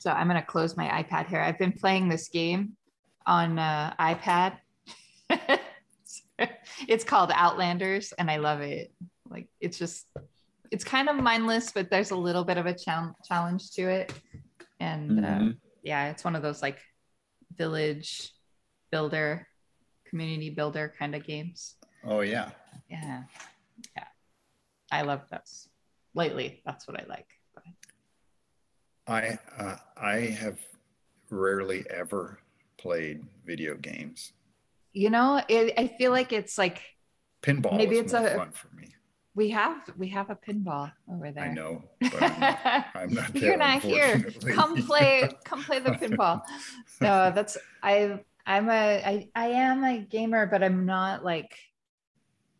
So I'm gonna close my iPad here. I've been playing this game on uh, iPad. it's called Outlanders, and I love it. Like it's just, it's kind of mindless, but there's a little bit of a chal- challenge to it. And Mhm. uh, yeah, it's one of those like village builder, community builder kind of games. Oh yeah. Yeah, yeah, I love those. Lately, that's what I like. I uh, I have rarely ever played video games. you know, it, I feel like it's like Pinball Maybe it's a- fun for me. we have we have a pinball over there. I know, but I'm not, I'm not You're not here. come play come play the pinball no that's i i'm a i i am a gamer but i'm not like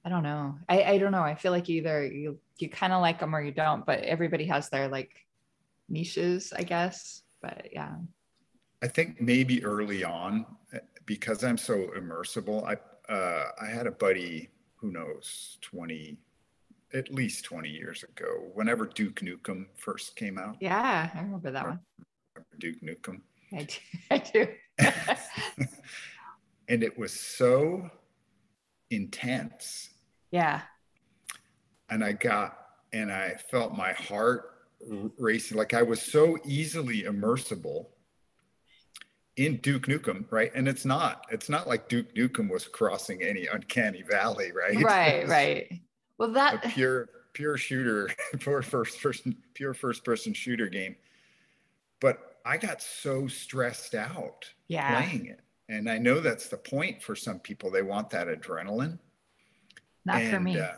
i don't know i i don't know i feel like either you you kind of like them or you don't but everybody has their like niches i guess but yeah I think maybe early on, because I'm so immersible, I uh, I had a buddy who knows 20, at least 20 years ago, whenever Duke Nukem first came out. yeah i remember that one Duke Nukem. i do, I do. and it was so intense. yeah And I got, and I felt my heart racing. Like I was so easily immersible in Duke Nukem, right? And it's not, it's not like Duke Nukem was crossing any uncanny valley, right? Right right well A that pure, pure shooter, pure first person, pure first person shooter game. But I got so stressed out yeah playing it. And I know that's the point for some people. They want that adrenaline. not for me uh,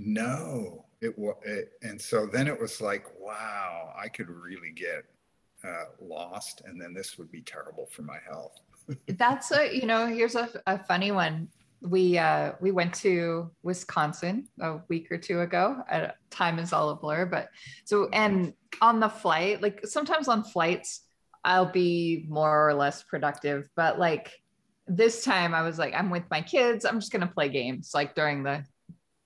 no, it was, and so then it was like, wow, I could really get uh, lost, and then this would be terrible for my health. that's a you know here's a, a funny one. We uh we went to wisconsin a week or two ago. Uh, time is all a blur but so and on the flight like sometimes on flights i'll be more or less productive but like this time i was like i'm with my kids. I'm just to play games like during the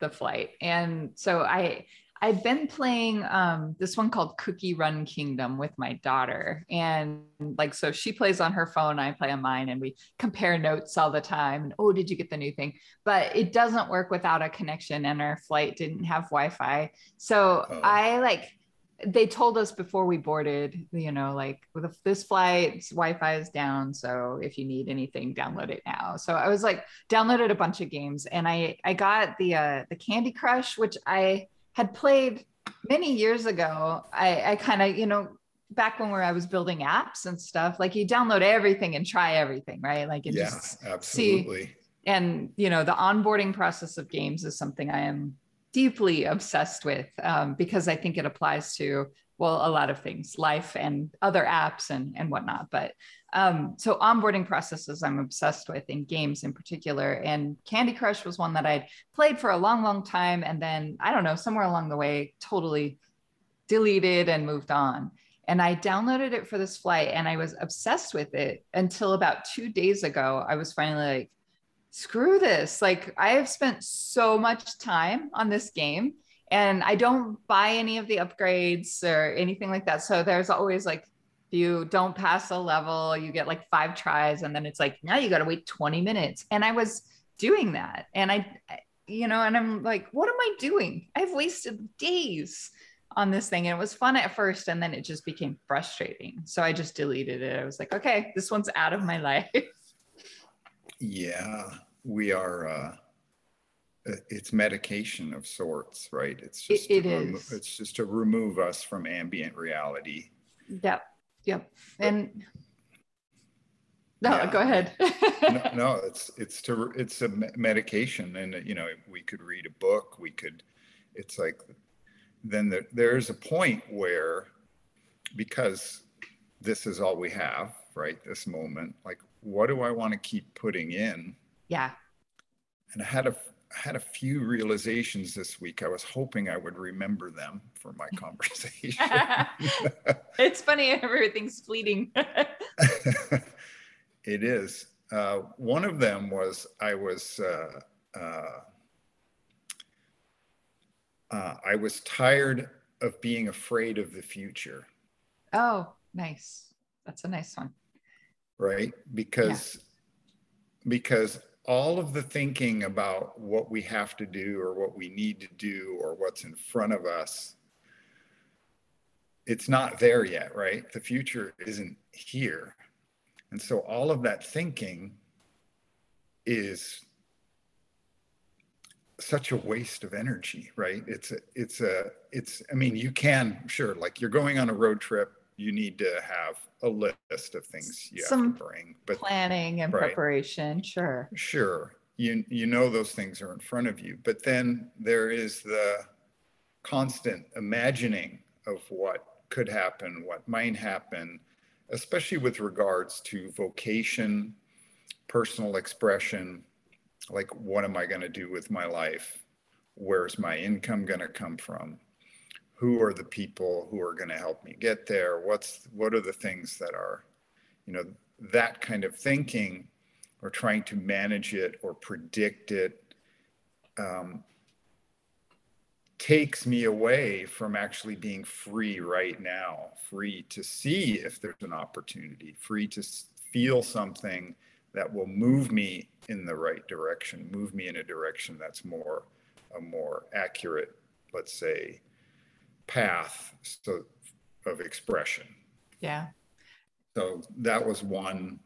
the flight and so i I've been playing um, this one called Cookie Run Kingdom with my daughter. And like, so she plays on her phone, I play on mine, and we compare notes all the time. And oh, did you get the new thing? But it doesn't work without a connection, and our flight didn't have Wi Fi. So Oh. I like, they told us before we boarded, you know, like with this flight, Wi-Fi is down. So if you need anything, download it now. So I was like, downloaded a bunch of games, and I I got the uh, the Candy Crush, which I had played many years ago. I I kind of you know back when where I was building apps and stuff, like you download everything and try everything, right? Like and yeah, just absolutely. and you know the onboarding process of games is something i am deeply obsessed with um, because i think it applies to well a lot of things life and other apps and and whatnot but um, so onboarding processes i'm obsessed with in games in particular and candy crush was one that i'd played for a long long time and then i don't know somewhere along the way totally deleted and moved on and I downloaded it for this flight and I was obsessed with it until about two days ago. I was finally like, screw this. Like, I have spent so much time on this game and I don't buy any of the upgrades or anything like that. So there's always like, if you don't pass a level, you get like five tries. And then it's like, now you got to wait 20 minutes. And I was doing that. And I, you know, and I'm like, what am I doing? I've wasted days on this thing and it was fun at first and then it just became frustrating so i just deleted it i was like okay this one's out of my life Yeah, we are. Uh, it's medication of sorts, right? It's just it remo- is. It's just to remove us from ambient reality. yep yep and no Yeah. go ahead no, no, it's it's to it's a medication, and uh, you know we could read a book. We could. It's like then there, there's a point where because this is all we have, right? This moment, like what do I want to keep putting in? Yeah And I had a I had a few realizations this week. I was hoping I would remember them for my conversation. it's funny everything's fleeting it is. Uh, one of them was I was uh, uh, uh, I was tired of being afraid of the future. oh Nice. That's a nice one. Right? Because yeah. because all of the thinking about what we have to do or what we need to do or what's in front of us it's not there yet, right? The future isn't here. And so all of that thinking is such a waste of energy, right? It's a, it's a, it's, I mean, you can, sure, like you're going on a road trip, you need to have a list of things you Some have to bring, but planning and right. preparation, sure. Sure. You, you know, those things are in front of you, but then there is the constant imagining of what could happen, what might happen, especially with regards to vocation, personal expression, like what am I going to do with my life? Where's my income going to come from? Who are the people who are going to help me get there? What's what are the things that are, you know, that kind of thinking or trying to manage it or predict it um, takes me away from actually being free right now, free to see if there's an opportunity, free to feel something that will move me in the right direction, move me in a direction that's more a more accurate, let's say, path so, of expression. Yeah. So that was one.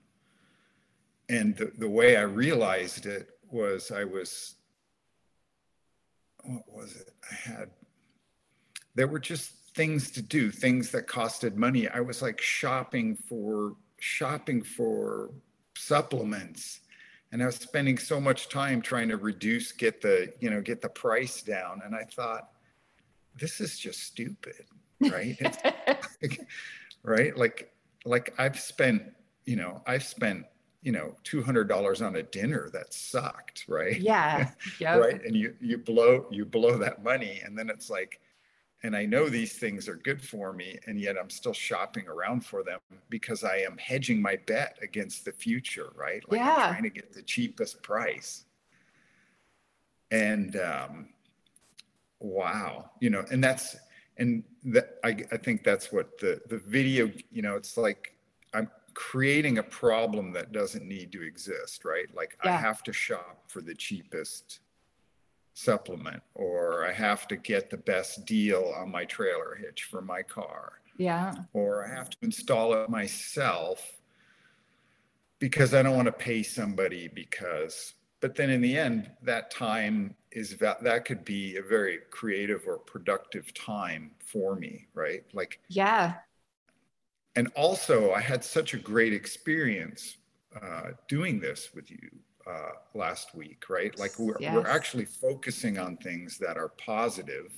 And the, the way I realized it was I was what was it? I had, there were just things to do, things that costed money. I was like shopping for, shopping for supplements. And I was spending so much time trying to reduce, get the, you know, get the price down. And I thought, this is just stupid, right? like, right? Like, like I've spent, you know, I've spent you know $200 on a dinner that sucked right yeah yep. right and you you blow you blow that money and then it's like and i know these things are good for me and yet i'm still shopping around for them because i am hedging my bet against the future right like yeah. i'm trying to get the cheapest price and um wow you know and that's and that I, I think that's what the the video you know it's like i'm creating a problem that doesn't need to exist, right? Like yeah. I have to shop for the cheapest supplement or I have to get the best deal on my trailer hitch for my car. Yeah. Or I have to install it myself because I don't want to pay somebody because but then in the end that time is that that could be a very creative or productive time for me, right? Like Yeah and also I had such a great experience uh, doing this with you uh, last week, right? Like we're, yes. we're actually focusing on things that are positive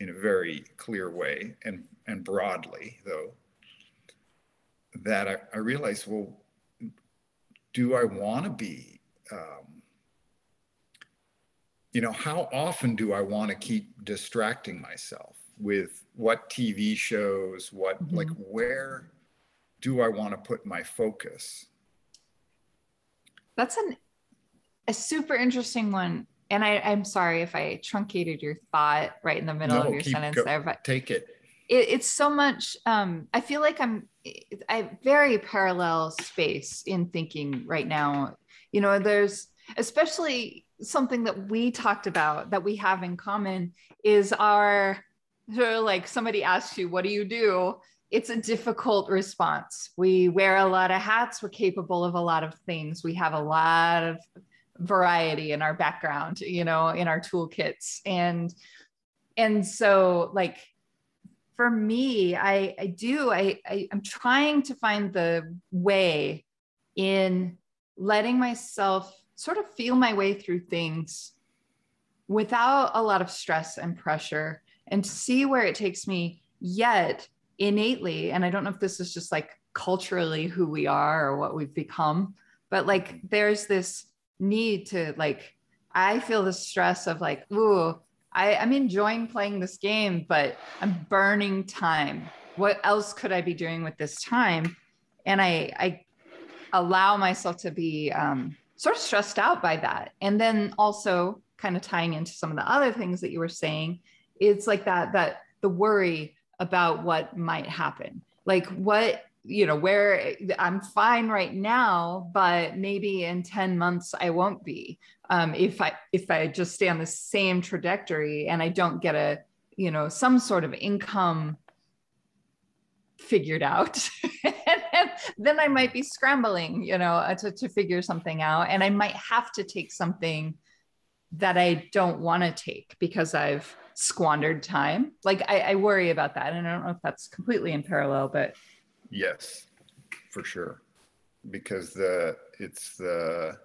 in a very clear way and, and broadly though, that I, I realized, well, do I want to be, um, you know, how often do I want to keep distracting myself? with what TV shows, what mm-hmm. like where do I want to put my focus? That's an a super interesting one. And I, I'm sorry if I truncated your thought right in the middle no, of your sentence go, there, but take it. it. It's so much. Um, I feel like I'm I very parallel space in thinking right now. You know, there's especially something that we talked about that we have in common is our so like somebody asks you, what do you do? It's a difficult response. We wear a lot of hats. We're capable of a lot of things. We have a lot of variety in our background, you know, in our toolkits. And and so like for me, I I do, I, I I'm trying to find the way in letting myself sort of feel my way through things without a lot of stress and pressure and see where it takes me yet innately and i don't know if this is just like culturally who we are or what we've become but like there's this need to like i feel the stress of like ooh I, i'm enjoying playing this game but i'm burning time. What else could i be doing with this time? And i i allow myself to be um, sort of stressed out by that. And then also kind of tying into some of the other things that you were saying it's like that that the worry about what might happen. Like what you know where i'm fine right now but maybe in 10 months i won't be. Um, if i if i just stay on the same trajectory and i don't get a you know some sort of income figured out then i might be scrambling you know uh, to, to figure something out and i might have to take something that i don't want to take because i've squandered time like I, I worry about that and i don't know if that's completely in parallel but Yes, for sure. Because the it's the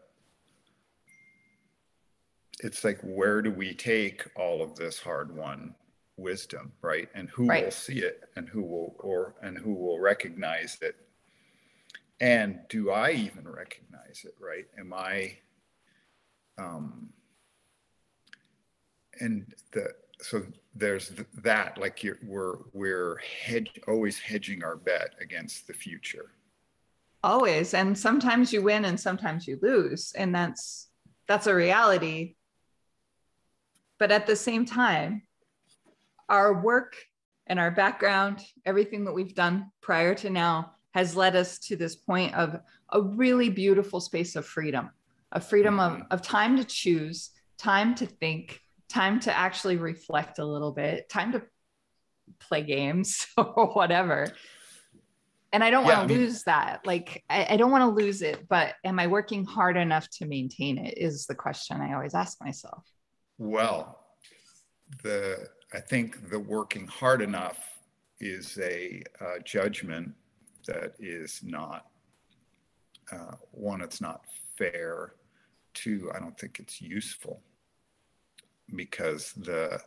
it's like where do we take all of this hard won wisdom, right? And who right. will see it and who will or and who will recognize it? And do I even recognize it, right? Am I um and the so there's that like you're, we're we're hedge, always hedging our bet against the future. Always. And sometimes you win and sometimes you lose. And that's that's a reality. But at the same time our work and our background everything that we've done prior to now has led us to this point of a really beautiful space of freedom a freedom of, mm-hmm. of time to choose time to think time to actually reflect a little bit, time to play games or whatever. And I don't yeah, want to I mean, lose that. Like, I, I don't want to lose it, but am I working hard enough to maintain it? Is the question I always ask myself. Well, the I think the working hard enough is a uh, judgment that is not uh, one. It's not fair. Two, I don't think it's useful because the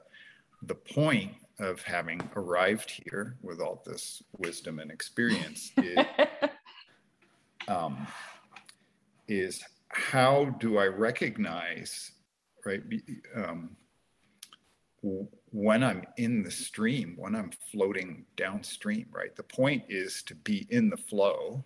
the point of having arrived here with all this wisdom and experience is, um, is how do I recognize, right, um, when I'm in the stream, when I'm floating downstream, right? The point is to be in the flow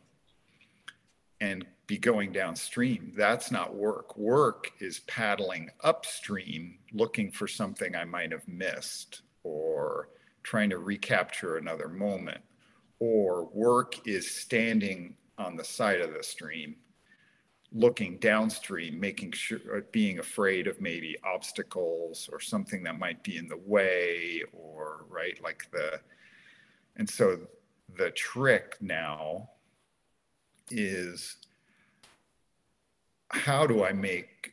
and be going downstream. That's not work. Work is paddling upstream, looking for something I might have missed or trying to recapture another moment. Or work is standing on the side of the stream, looking downstream, making sure, being afraid of maybe obstacles or something that might be in the way, or right, like the, and so the trick now is how do I make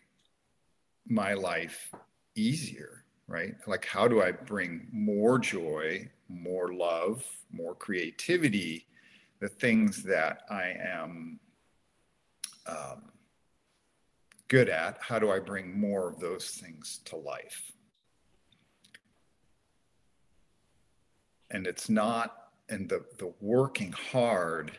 my life easier, right? Like, how do I bring more joy, more love, more creativity, the things that I am um, good at? How do I bring more of those things to life? And it's not, and the, the working hard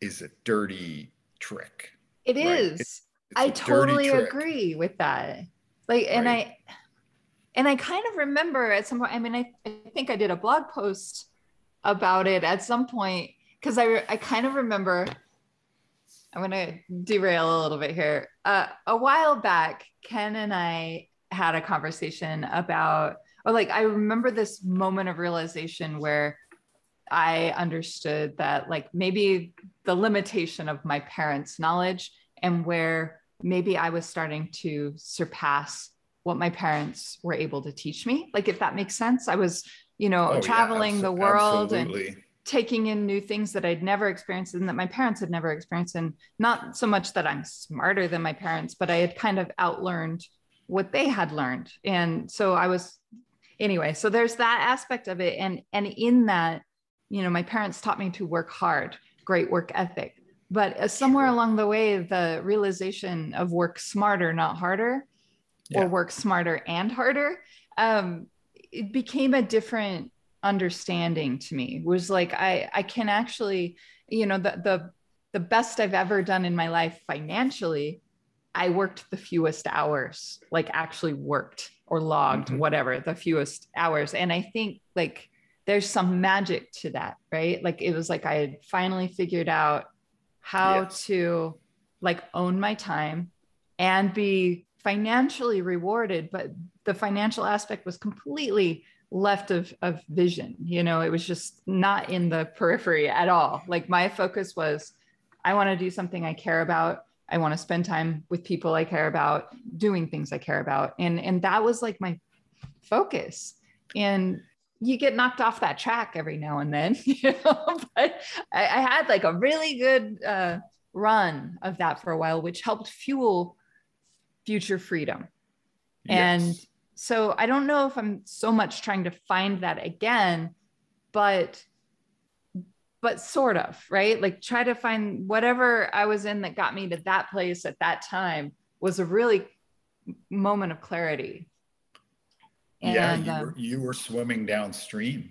is a dirty trick. It right? is. It's, it's I totally agree with that. Like, and right. I, and I kind of remember at some point, I mean, I, I think I did a blog post about it at some point because I, I kind of remember, I'm going to derail a little bit here. Uh, a while back, Ken and I had a conversation about, or like, I remember this moment of realization where I understood that like maybe the limitation of my parents' knowledge and where maybe I was starting to surpass what my parents were able to teach me. Like if that makes sense. I was, you know, oh, traveling yeah, the world absolutely. and taking in new things that I'd never experienced and that my parents had never experienced. And not so much that I'm smarter than my parents, but I had kind of outlearned what they had learned. And so I was anyway, so there's that aspect of it. And and in that you know, my parents taught me to work hard, great work ethic. But uh, somewhere along the way, the realization of work smarter, not harder, yeah. or work smarter and harder, um, it became a different understanding to me. It was like I I can actually, you know, the the the best I've ever done in my life financially, I worked the fewest hours, like actually worked or logged, mm-hmm. whatever, the fewest hours. And I think like there's some magic to that, right? Like it was like I had finally figured out how yes. to like own my time and be financially rewarded, but the financial aspect was completely left of of vision you know it was just not in the periphery at all. Like my focus was i want to do something i care about. I want to spend time with people i care about doing things i care about. And and that was like my focus. And you get knocked off that track every now and then you know but I, I had like a really good uh, run of that for a while which helped fuel future freedom. Yes. and so I don't know if I'm so much trying to find that again, but but sort of, right? Like try to find whatever I was in that got me to that place at that time was a really moment of clarity. And, yeah, you, um, were, you were swimming downstream.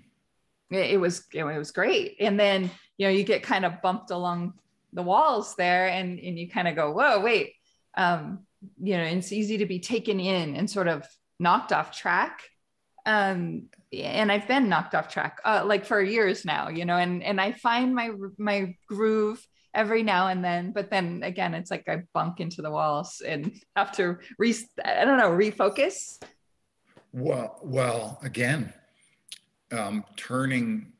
It, it was it was great, and then you know you get kind of bumped along the walls there, and and you kind of go, whoa, wait, um, you know, it's easy to be taken in and sort of knocked off track. Um and i've been knocked off track uh, like for years now you know and and i find my my groove every now and then but then again it's like i bunk into the walls and have to re i don't know refocus. Well well again um turning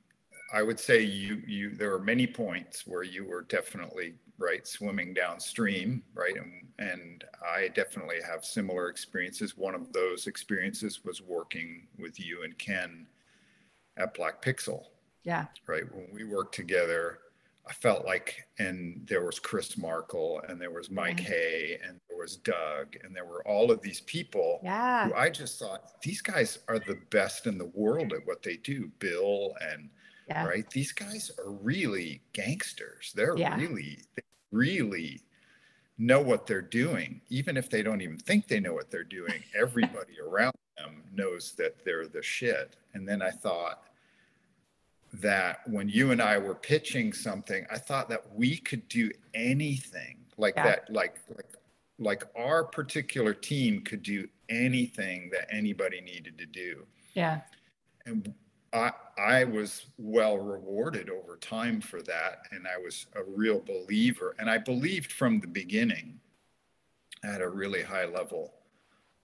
i would say you you there are many points where you were definitely right swimming downstream right and and i definitely have similar experiences one of those experiences was working with you and ken at black pixel yeah right when we worked together i felt like and there was chris markle and there was mike yeah. hay and there was doug and there were all of these people yeah. who i just thought these guys are the best in the world at what they do bill and yeah. right? These guys are really gangsters. They're yeah. really, they really know what they're doing, even if they don't even think they know what they're doing. Everybody around them knows that they're the shit. And then I thought that when you and I were pitching something, I thought that we could do anything like yeah. that, like like like our particular team could do anything that anybody needed to do. Yeah. And I, I was well rewarded over time for that. And I was a real believer. And I believed from the beginning at a really high level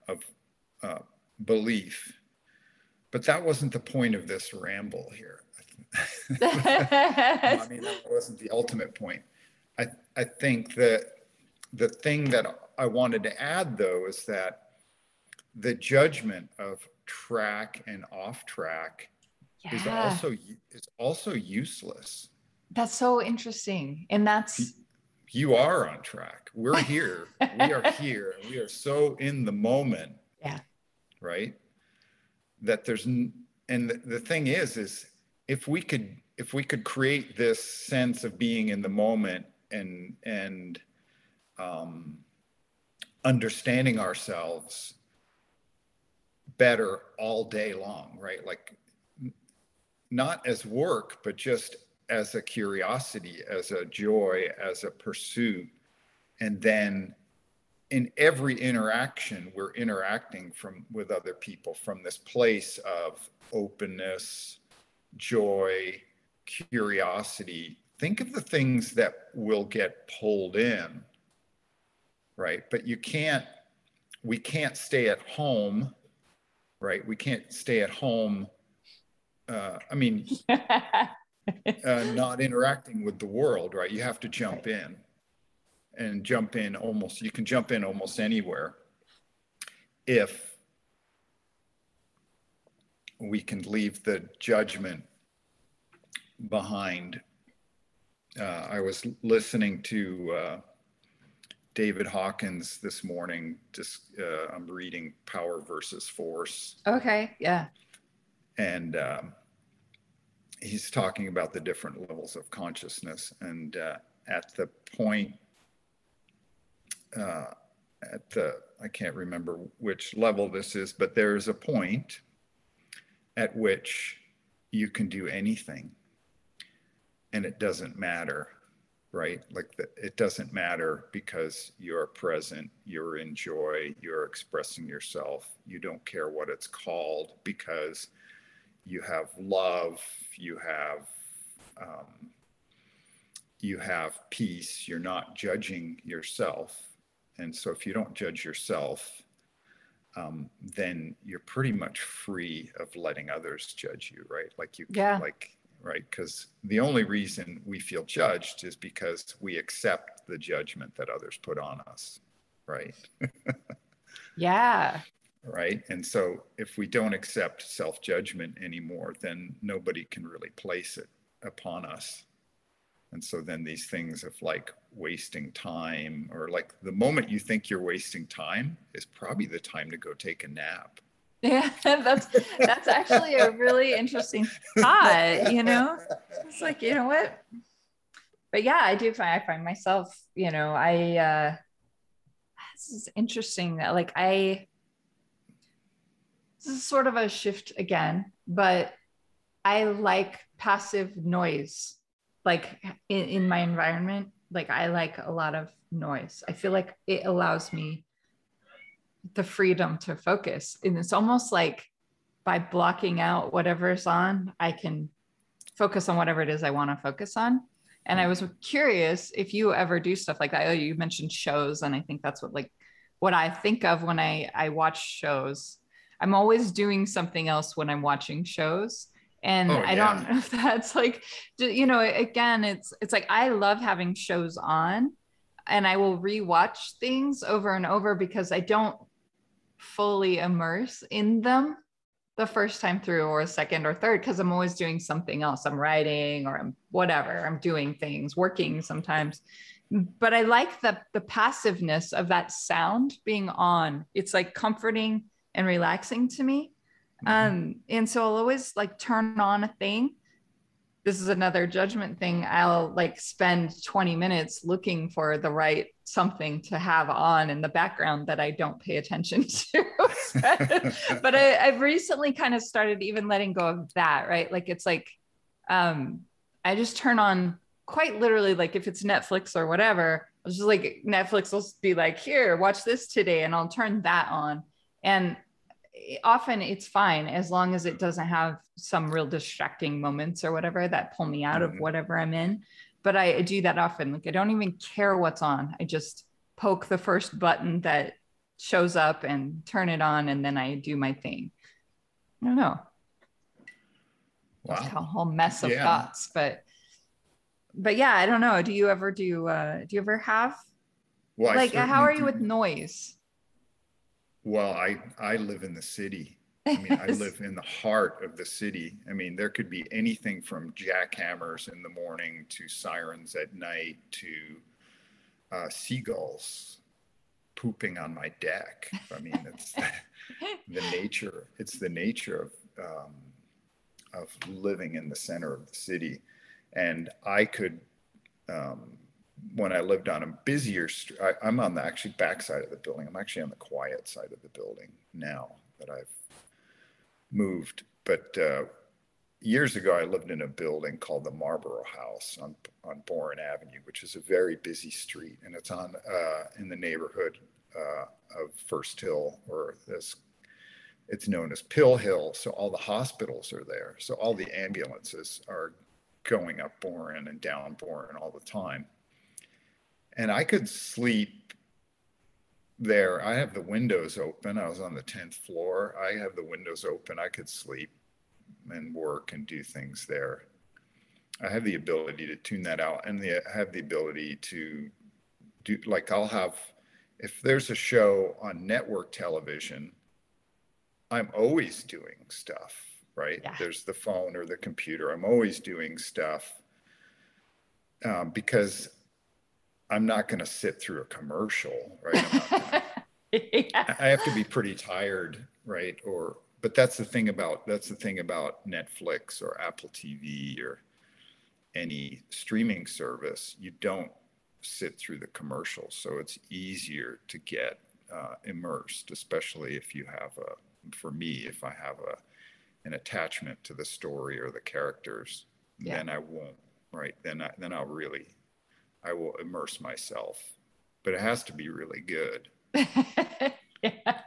of uh, belief. But that wasn't the point of this ramble here. I mean, that wasn't the ultimate point. I, I think that the thing that I wanted to add, though, is that the judgment of track and off track yeah. is also is also useless. That's so interesting. And that's you are on track. We're here. we are here. We are so in the moment. Yeah. Right? That there's and the, the thing is is if we could if we could create this sense of being in the moment and and um, understanding ourselves better all day long, right? Like not as work, but just as a curiosity, as a joy, as a pursuit. And then in every interaction, we're interacting from with other people from this place of openness, joy, curiosity. Think of the things that will get pulled in, right? But you can't, we can't stay at home, right? We can't stay at home uh, I mean, uh, not interacting with the world, right? You have to jump in and jump in almost, you can jump in almost anywhere if we can leave the judgment behind. Uh, I was listening to uh, David Hawkins this morning. Just uh, I'm reading Power versus Force. Okay, yeah and um, he's talking about the different levels of consciousness. And uh, at the point uh, at the i can't remember which level this is but there's a point at which you can do anything. And it doesn't matter right? Like the, it doesn't matter because you're present you're in joy you're expressing yourself you don't care what it's called because you have love, you have um, you have peace. You're not judging yourself, and so if you don't judge yourself, um, then you're pretty much free of letting others judge you, right? Like you, Yeah. like right, because the only reason we feel judged is because we accept the judgment that others put on us, right? Yeah. Right? And so if we don't accept self judgment anymore, then nobody can really place it upon us. And so then these things of like wasting time, or like the moment you think you're wasting time is probably the time to go take a nap. Yeah, that's that's actually a really interesting thought, you know. It's like, you know what? But yeah, I do find I find myself, you know, I uh this is interesting that like I this is sort of a shift again, but I like passive noise like in, in my environment. Like I like a lot of noise. I feel like it allows me the freedom to focus. And it's almost like by blocking out whatever's on, I can focus on whatever it is I want to focus on. And I was curious if you ever do stuff like that. Oh, you mentioned shows, and I think that's what like what I think of when I I watch shows. I'm always doing something else when I'm watching shows. And Oh, I don't know if that's like, you know, again, it's it's like I love having shows on, and I will rewatch things over and over because I don't fully immerse in them the first time through or a second or third because I'm always doing something else. I'm writing or I'm whatever. I'm doing things, working sometimes. But I like the the passiveness of that sound being on. It's like comforting and relaxing to me. Mhm. Um, and so I'll always like turn on a thing. This is another judgment thing. I'll like spend 20 minutes looking for the right something to have on in the background that I don't pay attention to. but I, I've recently kind of started even letting go of that, right? Like it's like um I just turn on quite literally like if it's Netflix or whatever, I was just like Netflix will be like, here, watch this today, and I'll turn that on. And often it's fine as long as it doesn't have some real distracting moments or whatever that pull me out of Mhm. whatever I'm in. But I, I do that often. Like I don't even care what's on. I just poke the first button that shows up and turn it on, and then I do my thing. I don't know. Just a whole mess of Yeah. thoughts, but but yeah, I don't know. Do you ever do? uh Do you ever have Well, like how are you with noise? Well, I I live in the city. I mean, I live in the heart of the city. I mean, there could be anything from jackhammers in the morning to sirens at night to uh, seagulls pooping on my deck. I mean, it's the nature. It's the nature of um, of living in the center of the city, and I could. Um, when I lived on a busier, street. I'm on the actually backside of the building. I'm actually on the quiet side of the building now that I've moved. But uh, years ago, I lived in a building called the Marlborough House on on Boren Avenue, which is a very busy street, and it's on uh, in the neighborhood uh, of First Hill, or this. It's known as Pill Hill, so all the hospitals are there. So all the ambulances are going up Boren and down Boren all the time and I could sleep there. I have the windows open. I was on the 10th floor. I have the windows open. I could sleep and work and do things there. I have the ability to tune that out and the, I have the ability to do, like, I'll have, if there's a show on network television, I'm always doing stuff, right? Yeah. There's the phone or the computer. I'm always doing stuff um, because I'm not going to sit through a commercial, right? Gonna- yeah. I have to be pretty tired, right? Or, but that's the thing about that's the thing about Netflix or Apple TV or any streaming service. You don't sit through the commercials, so it's easier to get uh, immersed, especially if you have a. For me, if I have a an attachment to the story or the characters, Yeah. then I won't. Right? Then I then I'll really, I will immerse myself. But it has to be really good. yeah.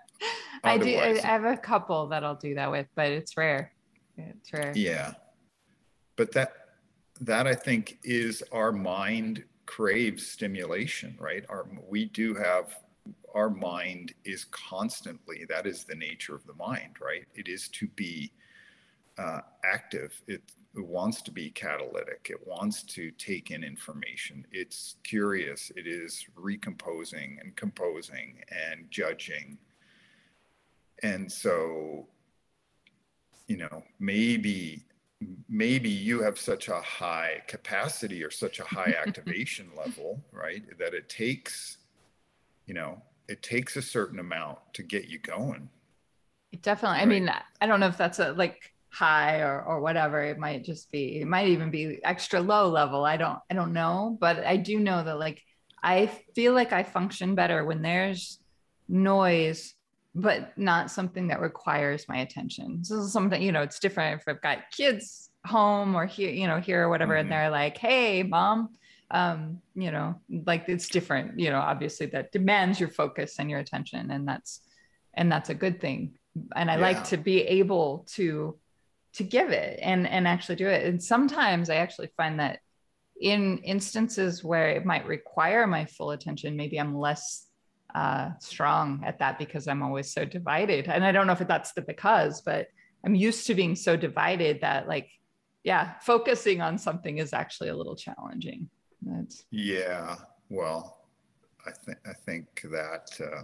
I do. I, I have a couple that I'll do that with, but it's rare. It's rare. Yeah. But that that I think is our mind craves stimulation, right? Our we do have our mind is constantly that is the nature of the mind right it is to be uh, active it, it wants to be catalytic it wants to take in information. It's curious it is recomposing and composing and judging. And so you know maybe maybe you have such a high capacity or such a high activation level right that it takes you know it takes a certain amount to get you going. Definitely. Right? i mean i don't know if that's a like high or, or whatever it might just be it might even be extra low level i don't i don't know but i do know that like i feel like i function better when there's noise but not something that requires my attention. So something, you know, it's different if I've got kids home or here, you know, here or whatever, mm-hmm. and they're like, hey, mom, um, you know, like it's different, you know, obviously that demands your focus and your attention. And that's and that's a good thing. And I yeah. like to be able to to give it and and actually do it. And sometimes I actually find that in instances where it might require my full attention, maybe I'm less uh, strong at that because I'm always so divided. And I don't know if that's the because, but I'm used to being so divided that like, yeah, focusing on something is actually a little challenging. That's yeah. Well, I think I think that uh,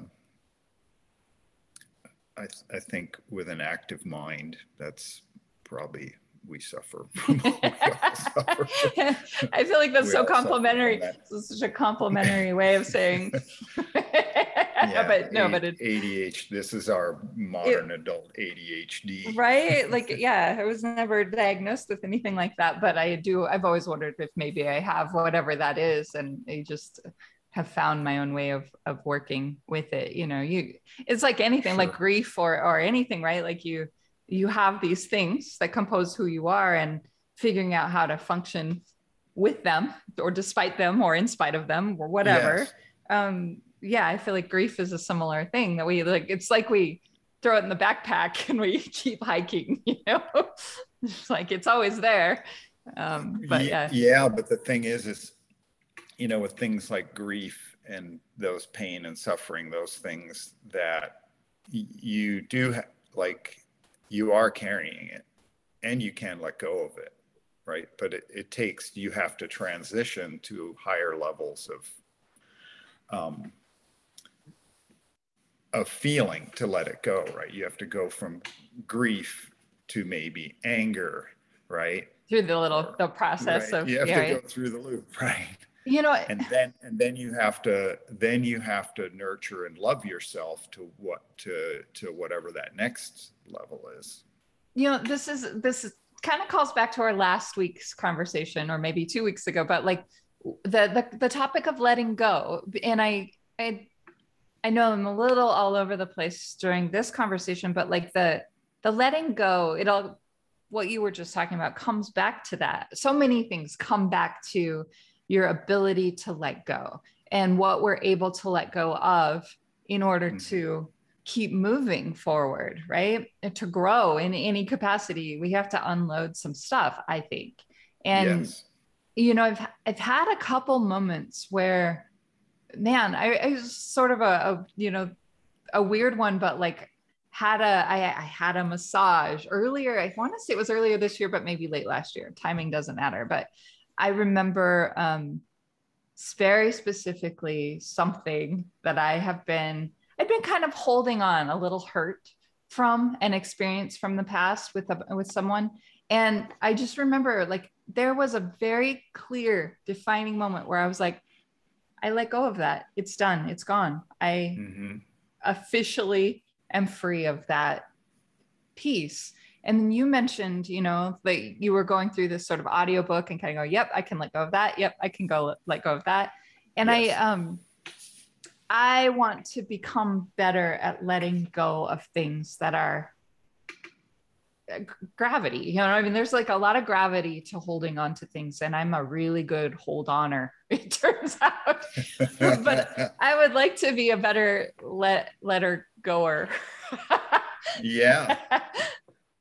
I th- I think with an active mind, that's probably we suffer. we suffer. I feel like that's we so complimentary. That. This is such a complimentary way of saying. yeah, but no, a- but it, ADHD. This is our modern it, adult ADHD. Right? Like, yeah, I was never diagnosed with anything like that, but I do. I've always wondered if maybe I have whatever that is, and I just have found my own way of of working with it. You know, you it's like anything, sure. like grief or or anything, right? Like you you have these things that compose who you are and figuring out how to function with them or despite them or in spite of them or whatever. Yes. um yeah i feel like grief is a similar thing that we like it's like we throw it in the backpack and we keep hiking you know? It's like it's always there. Um but yeah. yeah but the thing is is you know with things like grief and those pain and suffering those things that you do ha- like you are carrying it and you can let go of it right? But it, it takes you have to transition to higher levels of um, of feeling to let it go right? You have to go from grief to maybe anger right? Through the little or, the process right? of you have yeah, to go through the loop right? You know and then and then you have to then you have to nurture and love yourself to what to to whatever that next level is you know this is this is, kind of calls back to our last week's conversation or maybe two weeks ago but like the the, the topic of letting go and i i i know i'm a little all over the place during this conversation but like the the letting go it all what you were just talking about comes back to that so many things come back to your ability to let go and what we're able to let go of in order mm-hmm. to keep moving forward, right? And to grow in any capacity, we have to unload some stuff, I think. And yes. you know, I've I've had a couple moments where, man, I, I was sort of a, a you know a weird one, but like had a I, I had a massage earlier. I want to say it was earlier this year, but maybe late last year. Timing doesn't matter, but I remember um, very specifically something that I have been, I've been kind of holding on a little hurt from an experience from the past with a, with someone, and I just remember like there was a very clear defining moment where I was like, I let go of that. It's done. It's gone. I mm-hmm. officially am free of that piece and you mentioned you know that you were going through this sort of audiobook and kind of go yep i can let go of that yep i can go let go of that and yes. i um i want to become better at letting go of things that are uh, gravity you know i mean? There's like a lot of gravity to holding on to things and i'm a really good hold oner it turns out. But i would like to be a better let let her goer. Yeah.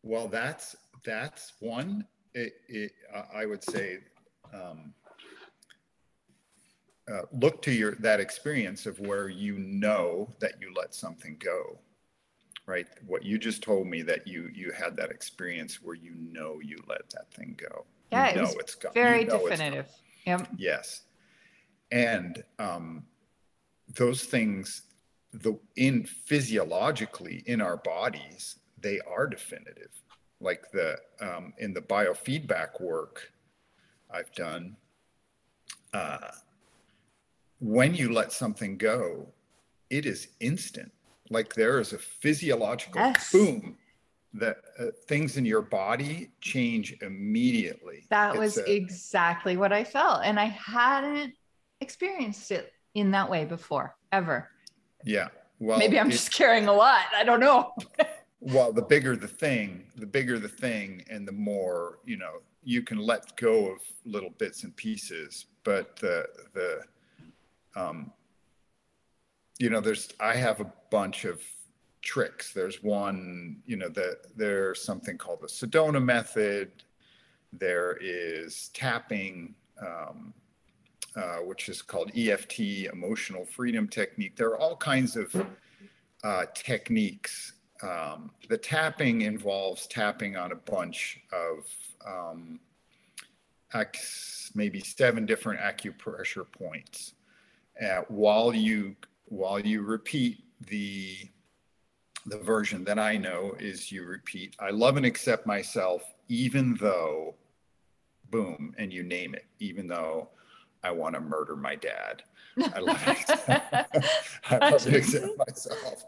Well, that's that's one. It, it, I would say um, uh, look to your that experience of where you know that you let something go right? What you just told me that you you had that experience where you know you let that thing go. Yeah you it was it's gone. very you know definitive. Yep. yes. And um, those things the in physiologically in our bodies they are definitive. Like the um, in the biofeedback work i've done uh, when you let something go it is instant like there is a physiological yes. boom that uh, things in your body change immediately that it's was a, exactly what i felt and i hadn't experienced it in that way before ever yeah. Well, maybe I'm just carrying a lot. I don't know. well, the bigger the thing, the bigger the thing, and the more you know you can let go of little bits and pieces. But the the um, you know, there's I have a bunch of tricks. There's one, you know, that there's something called the Sedona method. There is tapping. Um, uh, which is called EFT, Emotional Freedom Technique. There are all kinds of uh, techniques. Um, the tapping involves tapping on a bunch of um, maybe seven different acupressure points while you while you repeat the the version that I know is you repeat, I love and accept myself, even though, boom, and you name it, even though I want to murder my dad. I love. I love to accept myself,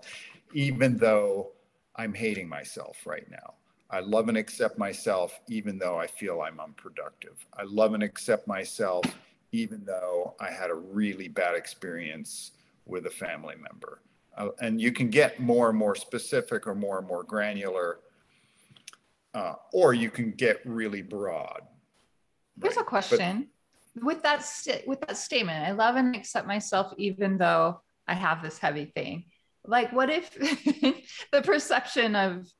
even though I'm hating myself right now. I love and accept myself, even though I feel I'm unproductive. I love and accept myself, even though I had a really bad experience with a family member. Uh, and you can get more and more specific or more and more granular, uh, or you can get really broad. Here's a question with that st- with that statement, I love and accept myself even though I have this heavy thing. Like, what if the perception of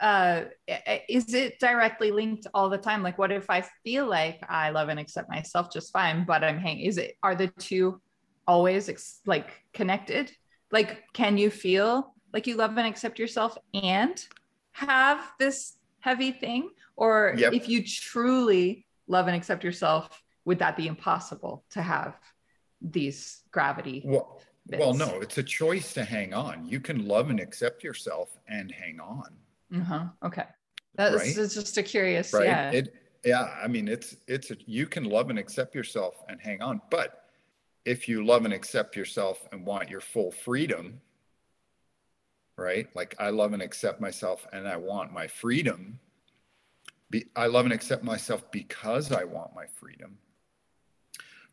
uh is it directly linked all the time? Like what if i feel like i love and accept myself just fine but i'm hanging is it are the two always ex- like connected? Like can you feel like you love and accept yourself and have this heavy thing? Or yep. if you truly love and accept yourself would that be impossible to have these gravity well bits? well no it's a choice to hang on. You can love and accept yourself and hang on uh-huh okay that's right? just a curious right yeah it, yeah i mean it's it's a, you can love and accept yourself and hang on but if you love and accept yourself and want your full freedom right like i love and accept myself and i want my freedom be, i love and accept myself because i want my freedom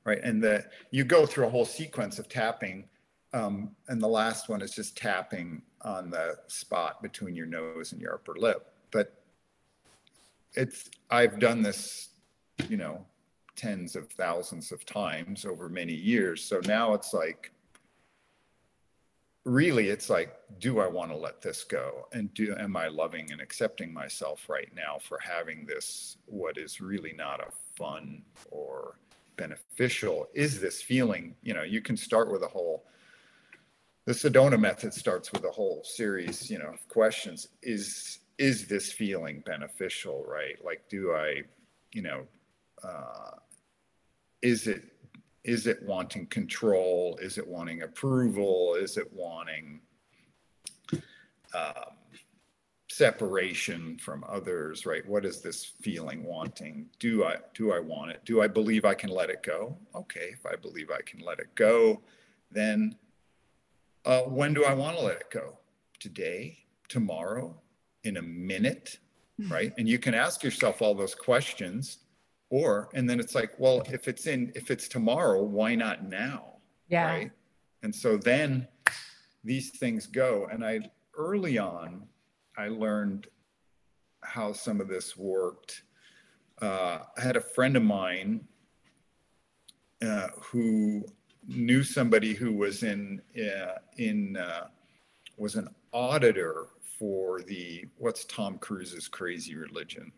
right? And that you go through a whole sequence of tapping, um, and the last one is just tapping on the spot between your nose and your upper lip. But it's I've done this, you know, tens of thousands of times over many years. So now it's like really it's like do i want to let this go and do am i loving and accepting myself right now for having this what is really not a fun or beneficial is this feeling? You know, you can start with a whole, the Sedona method starts with a whole series, you know, of questions. Is, is this feeling beneficial, right? Like, do I, you know, uh, is it, is it wanting control? Is it wanting approval? Is it wanting, um, separation from others right what is this feeling wanting do i do i want it do i believe i can let it go okay if i believe i can let it go then uh, when do i want to let it go? Today? Tomorrow? In a minute? Hmm. right? And you can ask yourself all those questions or and then it's like well if it's in if it's tomorrow why not now? Yeah. Right? And so then these things go. And i early on I learned how some of this worked. Uh, I had a friend of mine uh, who knew somebody who was in uh, in uh, was an auditor for the what's Tom Cruise's crazy religion?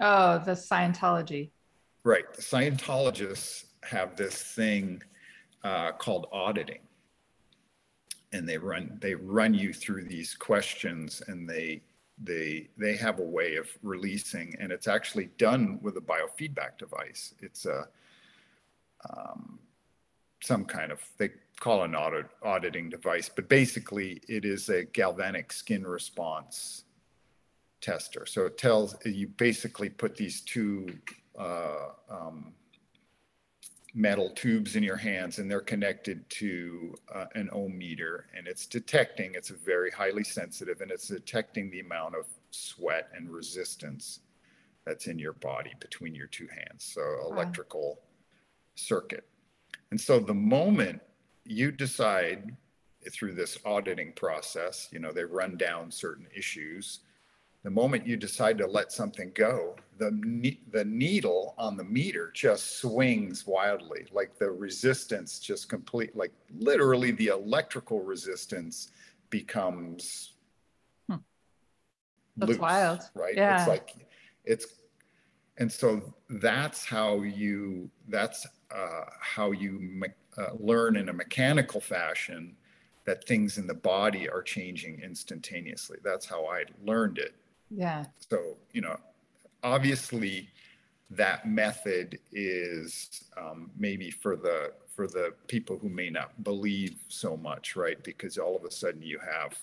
Oh, the Scientology. Right. The Scientologists have this thing uh, called auditing. And they run they run you through these questions and they they they have a way of releasing and it's actually done with a biofeedback device. It's a um, some kind of they call an audit, auditing device, but basically it is a galvanic skin response tester. So it tells you basically put these two uh, um, metal tubes in your hands and they're connected to uh, an ohm meter and it's detecting it's a very highly sensitive and it's detecting the amount of sweat and resistance that's in your body between your two hands. So electrical circuit and so the moment you decide through this auditing process you know they run down certain issues the moment you decide to let something go, the the needle on the meter just swings wildly. Like the resistance just complete, like literally the electrical resistance becomes. Hmm. That's loose, wild, right? Yeah. It's like it's, and so that's how you that's uh, how you me- uh, learn in a mechanical fashion that things in the body are changing instantaneously. That's how I learned it yeah. So, you know, obviously that method is um, maybe for the for the people who may not believe so much, right? Because all of a sudden you have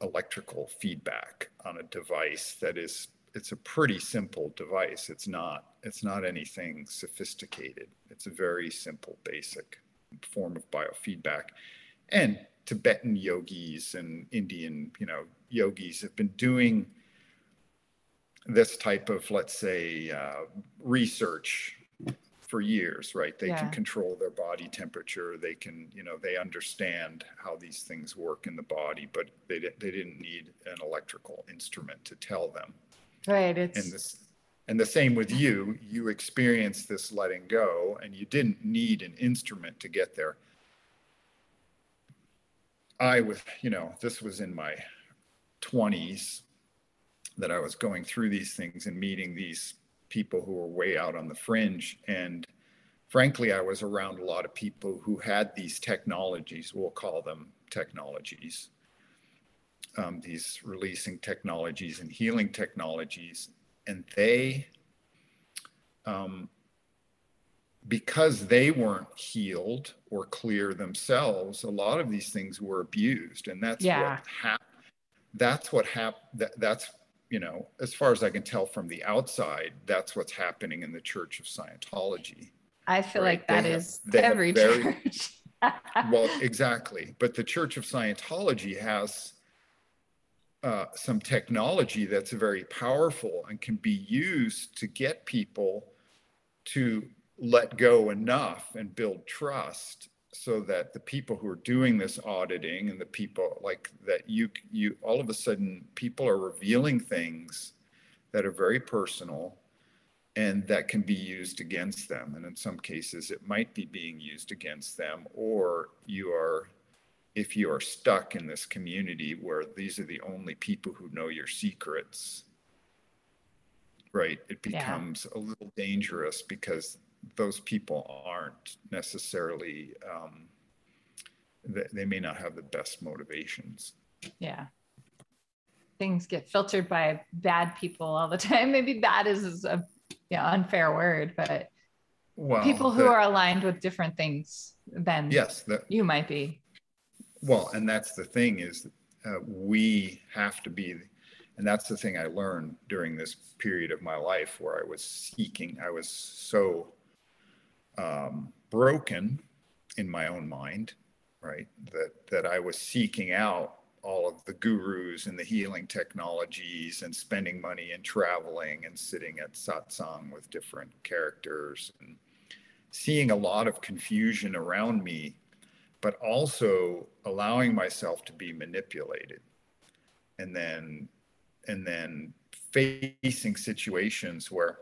electrical feedback on a device that is it's a pretty simple device. It's not it's not anything sophisticated. It's a very simple basic form of biofeedback. And Tibetan yogis and Indian, you know, yogis have been doing this type of, let's say, uh, research for years, right? They yeah. can control their body temperature. They can, you know, they understand how these things work in the body, but they they didn't need an electrical instrument to tell them. Right. It's and this and the same with you. You experienced this letting go, and you didn't need an instrument to get there. I was, you know, this was in my 20s that I was going through these things and meeting these people who were way out on the fringe. And frankly, I was around a lot of people who had these technologies, we'll call them technologies, um, these releasing technologies and healing technologies. And they, um, because they weren't healed or clear themselves, a lot of these things were abused, and that's yeah. what happened. That's what happened. That, that's you know, as far as I can tell from the outside, that's what's happening in the Church of Scientology. I feel right? like that they is have, every very, church. well, exactly. But the Church of Scientology has uh, some technology that's very powerful and can be used to get people to let go enough and build trust so that the people who are doing this auditing and the people like that you you all of a sudden people are revealing things that are very personal and that can be used against them. And in some cases it might be being used against them or you are if you are stuck in this community where these are the only people who know your secrets right it becomes yeah. a little dangerous because those people aren't necessarily um, they, they may not have the best motivations. Yeah. Things get filtered by bad people all the time. Maybe bad is a yeah unfair word but well, people who are aligned with different things than yes that, you might be well and that's the thing is uh, we have to be and that's the thing i learned during this period of my life where i was seeking i was so um, broken in my own mind, right? That that I was seeking out all of the gurus and the healing technologies and spending money and traveling and sitting at satsang with different characters and seeing a lot of confusion around me, but also allowing myself to be manipulated. And then and then facing situations where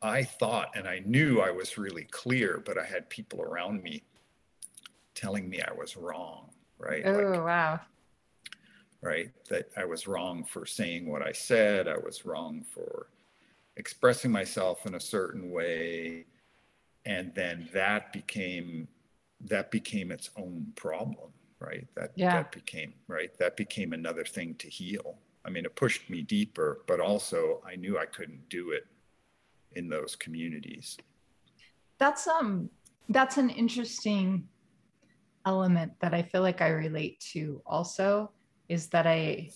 I thought and I knew I was really clear, but I had people around me telling me I was wrong, right? Oh, like, wow. Right. That I was wrong for saying what I said. I was wrong for expressing myself in a certain way. and then that became that became its own problem right? That Yeah. that became right? That became another thing to heal. I mean it pushed me deeper but also i knew i couldn't do it in those communities. That's um that's an interesting element that I feel like I relate to also is that I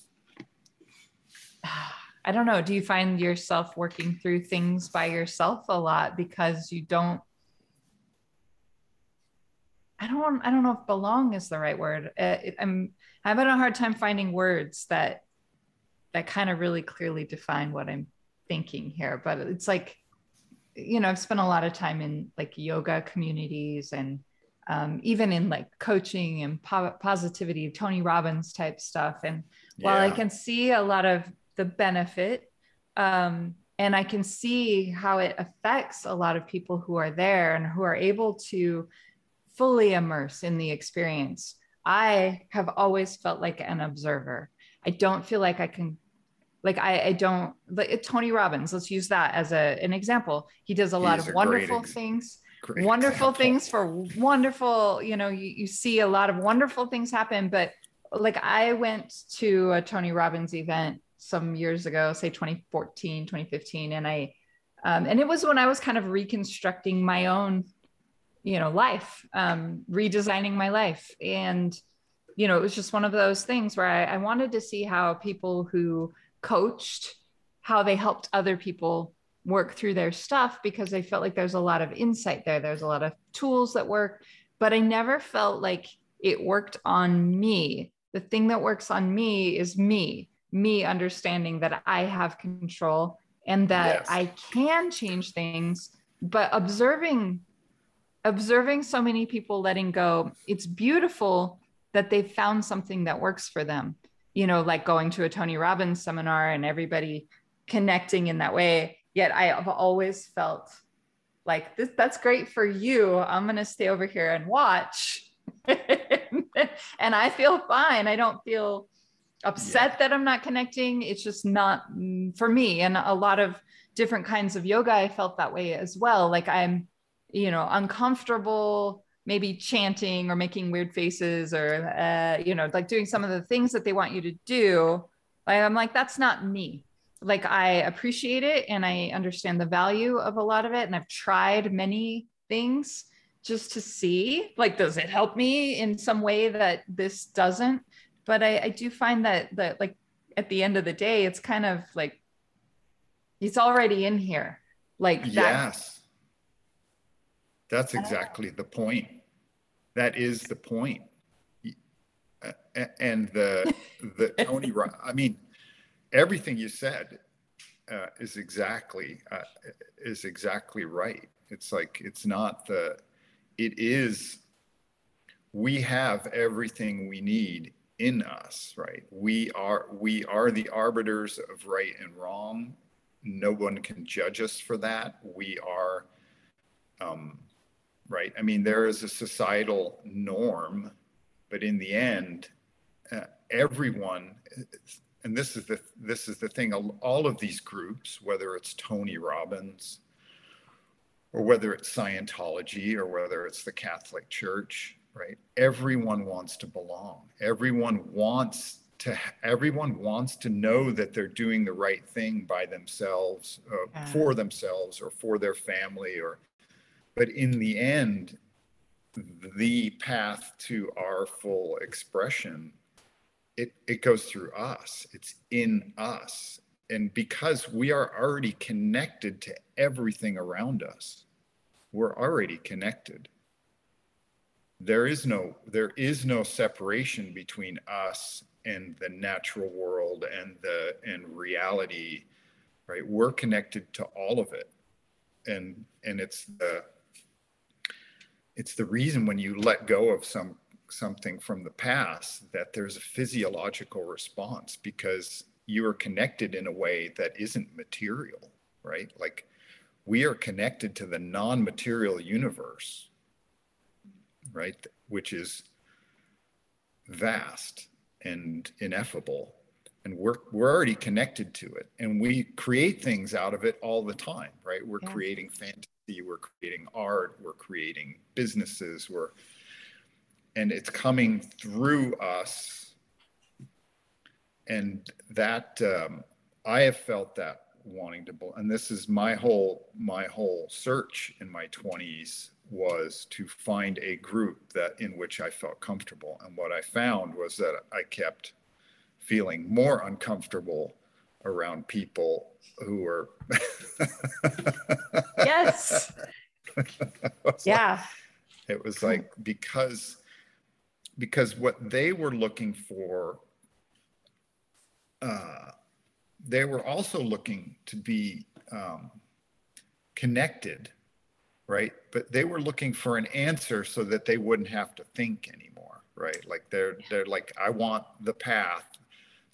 I don't know, do you find yourself working through things by yourself a lot because you don't I don't I don't know if belong is the right word. Uh, it, I'm having a hard time finding words that that kind of really clearly define what I'm thinking here, but it's like you know, I've spent a lot of time in like yoga communities and um, even in like coaching and po- positivity, Tony Robbins type stuff. And while I can see a lot of the benefit, um, and I can see how it affects a lot of people who are there and who are able to fully immerse in the experience, I have always felt like an observer. I don't feel like I can like I, I don't like Tony Robbins. Let's use that as a, an example. He does a lot He's of a wonderful ex- things, wonderful example. things for wonderful. You know, you, you see a lot of wonderful things happen. But like I went to a Tony Robbins event some years ago, say 2014, 2015, and I um, and it was when I was kind of reconstructing my own, you know, life, um, redesigning my life, and you know, it was just one of those things where I, I wanted to see how people who coached how they helped other people work through their stuff because I felt like there's a lot of insight there. There's a lot of tools that work, but I never felt like it worked on me. The thing that works on me is me, me understanding that I have control and that Yes. I can change things, but observing observing so many people letting go, it's beautiful that they've found something that works for them. You know, like going to a Tony Robbins seminar and everybody connecting in that way. Yet I have always felt like this that's great for you. I'm going to stay over here and watch. and I feel fine. I don't feel upset that I'm not connecting. It's just not mm, for me. And a lot of different kinds of yoga, I felt that way as well. Like I'm, you know, uncomfortable, maybe chanting or making weird faces or, uh, you know, like doing some of the things that they want you to do. I'm like, that's not me. Like, I appreciate it and I understand the value of a lot of it. And I've tried many things just to see, like, does it help me in some way that this doesn't? But I, I do find that, that, like, at the end of the day, it's kind of like, it's already in here. Like, that yes that's I don't know. exactly the point. That is the point. Y- a- a- and the the tony i mean everything you said uh, is exactly uh, is exactly right. It's like it's not the it is we have everything we need in us right? We are we are the arbiters of right and wrong. No one can judge us for that. We are um, right? I mean there is a societal norm but in the end uh, everyone and this is the this is the thing all of these groups whether it's tony robbins or whether it's scientology or whether it's the catholic church right? Everyone wants to belong. Everyone wants to everyone wants to know that they're doing the right thing by themselves uh, Yeah. for themselves or for their family or but in the end the path to our full expression it it goes through us. It's in us. And because we are already connected to everything around us we're already connected. There is no there is no separation between us and the natural world and the and reality right? We're connected to all of it. And and it's the it's the reason when you let go of some something from the past that there's a physiological response because you are connected in a way that isn't material right? Like we are connected to the non-material universe right? Which is vast and ineffable and we're we're already connected to it and we create things out of it all the time right? We're yeah. creating fantasy we're creating art we're creating businesses we're and it's coming through us. And that um, i have felt that wanting to and this is my whole my whole search in my 20s was to find a group that in which i felt comfortable. And what i found was that i kept feeling more uncomfortable around people who were yes. Yeah like, it was like because because what they were looking for uh, they were also looking to be um, connected right? But they were looking for an answer so that they wouldn't have to think anymore right? Like they're they're like i want the path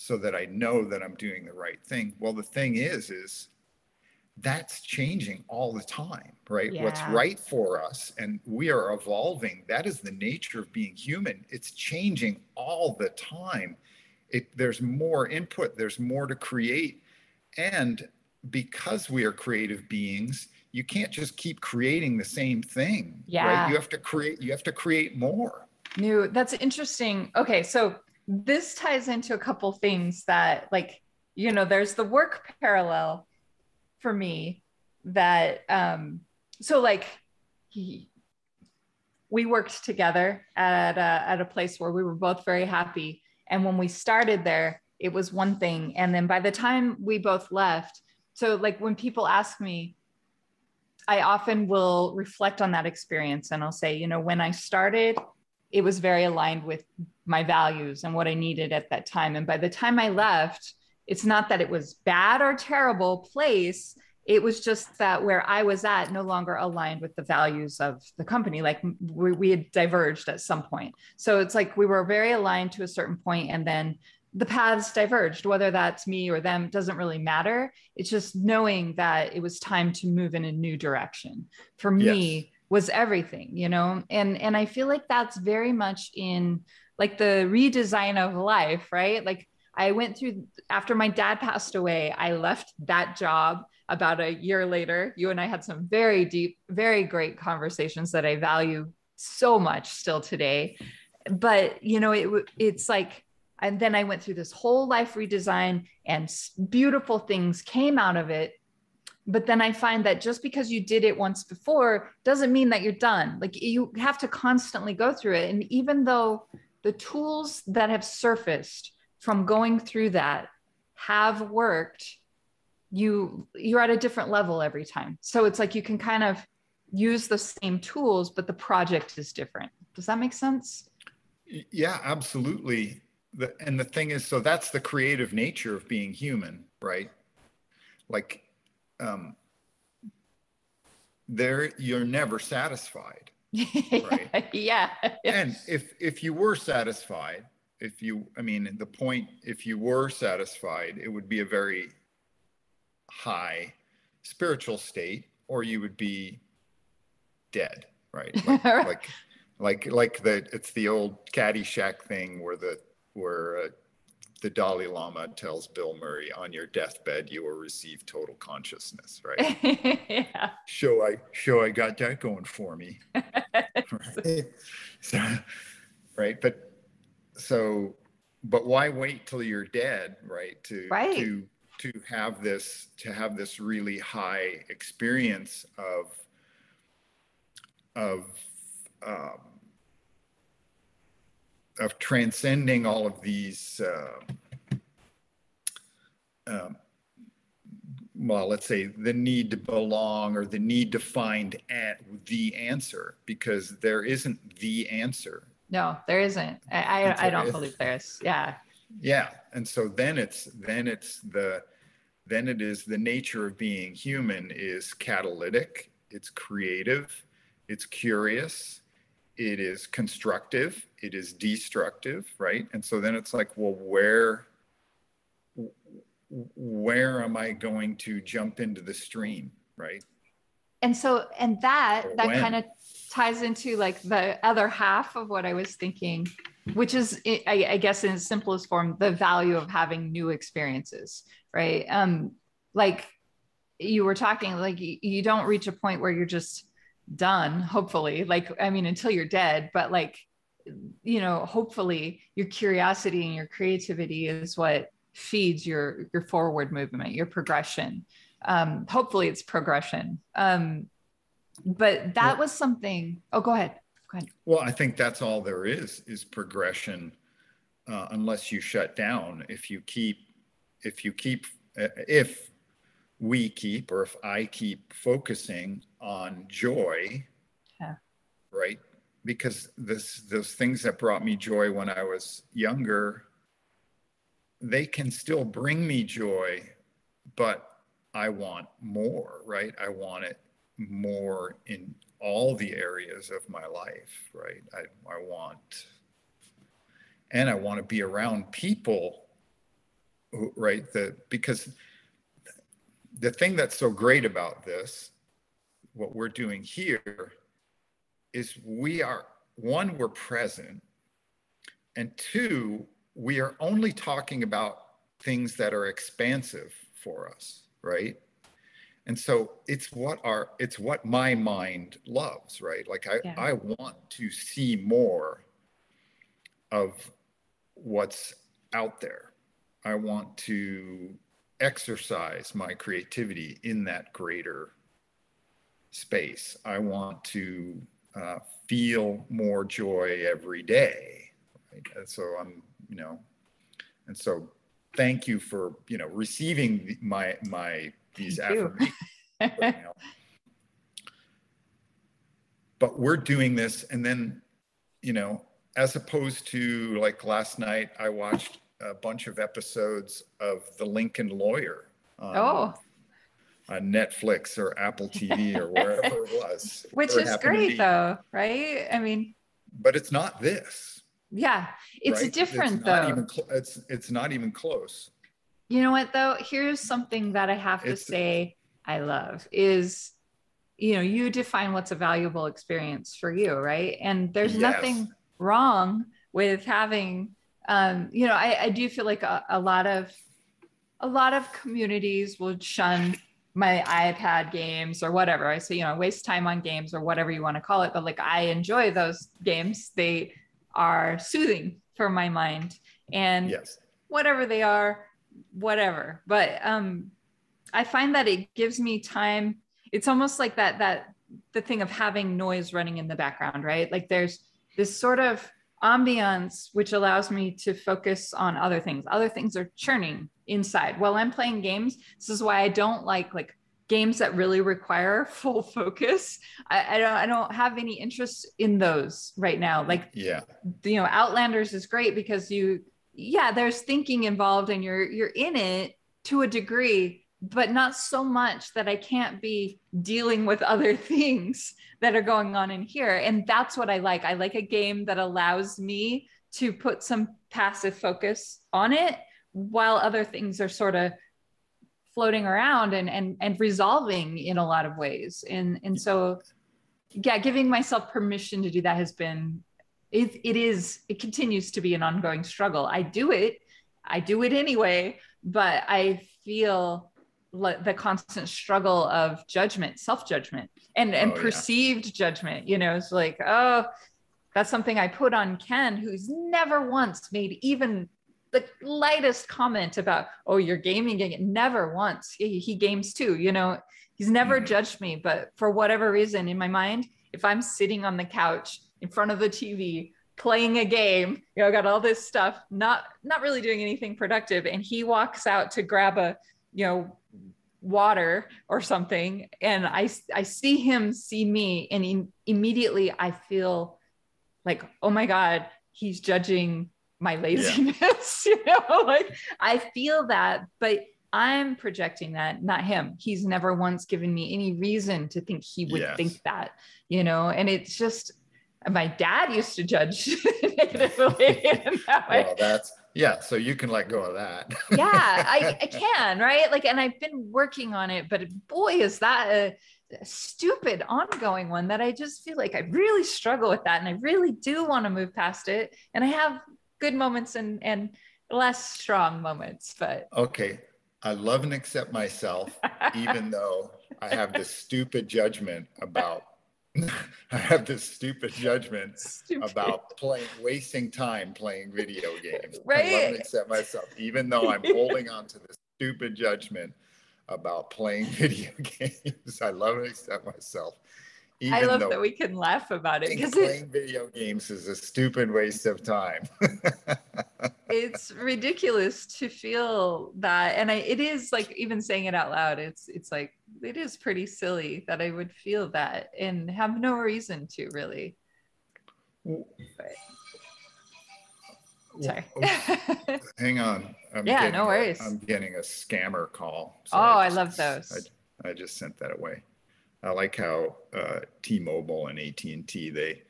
so that I know that I'm doing the right thing. Well, the thing is, is that's changing all the time, right? Yeah. What's right for us, and we are evolving. That is the nature of being human. It's changing all the time. It, there's more input, there's more to create. And because we are creative beings, you can't just keep creating the same thing. Yeah. Right? You have to create, you have to create more. New. That's interesting. Okay. So this ties into a couple things that like you know there's the work parallel for me that um so like he, we worked together at a, at a place where we were both very happy. And when we started there it was one thing. And then by the time we both left so like when people ask me i often will reflect on that experience and i'll say you know when i started it was very aligned with my values and what I needed at that time. And by the time I left, it's not that it was bad or terrible place. It was just that where I was at no longer aligned with the values of the company. Like we, we had diverged at some point. So it's like we were very aligned to a certain point and then the paths diverged whether that's me or them doesn't really matter it's just knowing that it was time to move in a new direction for me yes was everything you know and and i feel like that's very much in like the redesign of life right? Like i went through after my dad passed away i left that job about a year later. You and i had some very deep very great conversations that i value so much still today. But you know it it's like and then i went through this whole life redesign and beautiful things came out of it. But then i find that just because you did it once before doesn't mean that you're done. Like you have to constantly go through it. And even though the tools that have surfaced from going through that have worked you you're at a different level every time. So it's like you can kind of use the same tools but the project is different. Does that make sense? Yeah absolutely. The, and the thing is so that's the creative nature of being human right? Like um, there you're never satisfied right. Yeah. And if if you were satisfied if you i mean the point if you were satisfied it would be a very high spiritual state or you would be dead right? Like like like, like the it's the old caddyshack thing where the where uh, the Dalai Lama tells Bill Murray, on your deathbed, you will receive total consciousness, right? yeah. Show I show I got that going for me. right. So, right. But so but why wait till you're dead, right? To right. to to have this to have this really high experience of of um, of transcending all of these, uh, um, well, let's say the need to belong or the need to find at the answer, because there isn't the answer. No, there isn't. I, I, I don't believe there is. Yeah. Yeah. And so then it's, then it's the, then it is the nature of being human is catalytic, it's creative, it's curious, it is constructive, it is destructive, right? And so then it's like, well, where where am I going to jump into the stream, right? And so and that or that kind of ties into like the other half of what I was thinking which is I, I, guess in its simplest form the value of having new experiences right um like you were talking like you don't reach a point where you're just done hopefully like i mean until you're dead but like you know hopefully your curiosity and your creativity is what feeds your your forward movement your progression. Um hopefully it's progression. Um but that was something oh go ahead go ahead. Well i think that's all there is is progression uh, unless you shut down. If you keep if you keep uh, if we keep or if I keep focusing on joy, yeah. right? Because this those things that brought me joy when I was younger, they can still bring me joy, but I want more, right? I want it more in all the areas of my life, right? I, I want, and I want to be around people, who, right? The, because the thing that's so great about this, what we're doing here, is we are one, we're present, and two, we are only talking about things that are expansive for us, right? And so it's what our it's what my mind loves, right? Like I, yeah. I want to see more of what's out there. I want to exercise my creativity in that greater space. I want to uh, feel more joy every day. Right? And so I'm, you know, and so thank you for, you know, receiving my, my, these thank affirmations. but, you know, but we're doing this and then, you know, as opposed to like last night, I watched a bunch of episodes of The Lincoln Lawyer. On, oh. On Netflix or Apple TV or wherever it was. Which is great though, right? I mean, but it's not this. Yeah, it's right? different it's though. Even cl- it's it's not even close. You know what though? Here's something that I have to it's, say I love is you know, you define what's a valuable experience for you, right? And there's yes. nothing wrong with having um, you know, I, I do feel like a, a lot of a lot of communities will shun my iPad games or whatever. I say, you know, waste time on games or whatever you want to call it. But like I enjoy those games. They are soothing for my mind. And yes. whatever they are, whatever. But um I find that it gives me time. It's almost like that that the thing of having noise running in the background, right? Like there's this sort of ambiance, which allows me to focus on other things. Other things are churning inside while I'm playing games. This is why I don't like like games that really require full focus. I, I don't I don't have any interest in those right now. Like yeah, you know, Outlanders is great because you yeah, there's thinking involved and you're you're in it to a degree but not so much that I can't be dealing with other things that are going on in here. And that's what I like. I like a game that allows me to put some passive focus on it while other things are sort of floating around and and and resolving in a lot of ways. And and so yeah, giving myself permission to do that has been it, it is it continues to be an ongoing struggle. I do it. I do it anyway, but I feel the constant struggle of judgment, self judgment, and and oh, perceived yeah. judgment. You know, it's like, oh, that's something I put on Ken, who's never once made even the lightest comment about, oh, you're gaming again. Never once. He, he games too. You know, he's never mm-hmm. judged me, but for whatever reason, in my mind, if I'm sitting on the couch in front of the TV playing a game you know got all this stuff not not really doing anything productive and he walks out to grab a you know water or something and i i see him see me and in, immediately i feel like oh my god he's judging my laziness yeah. you know like i feel that but i'm projecting that not him he's never once given me any reason to think he would yes. think that you know and it's just my dad used to judge negatively in that way. Well, that's yeah so you can let go of that yeah I, I can right like and i've been working on it but boy is that a, a stupid ongoing one that I just feel like I really struggle with that and I really do want to move past it. And I have good moments and and less strong moments, but okay. I love and accept myself, even though I have this stupid judgment about I have this stupid judgment stupid. about playing, wasting time playing video games. Right. I love and accept myself, even though I'm holding on to this stupid judgment about playing video games. I love and accept myself. Even I love that we can laugh about it because playing it, video games is a stupid waste of time. it's ridiculous to feel that, and I, it is like even saying it out loud. It's it's like it is pretty silly that I would feel that and have no reason to really. But, sorry. Oh, hang on. I'm yeah, no worries. I'm getting a scammer call. So oh, I, just, I love those. I, I, just sent that away. I like how uh, T-Mobile and AT&T they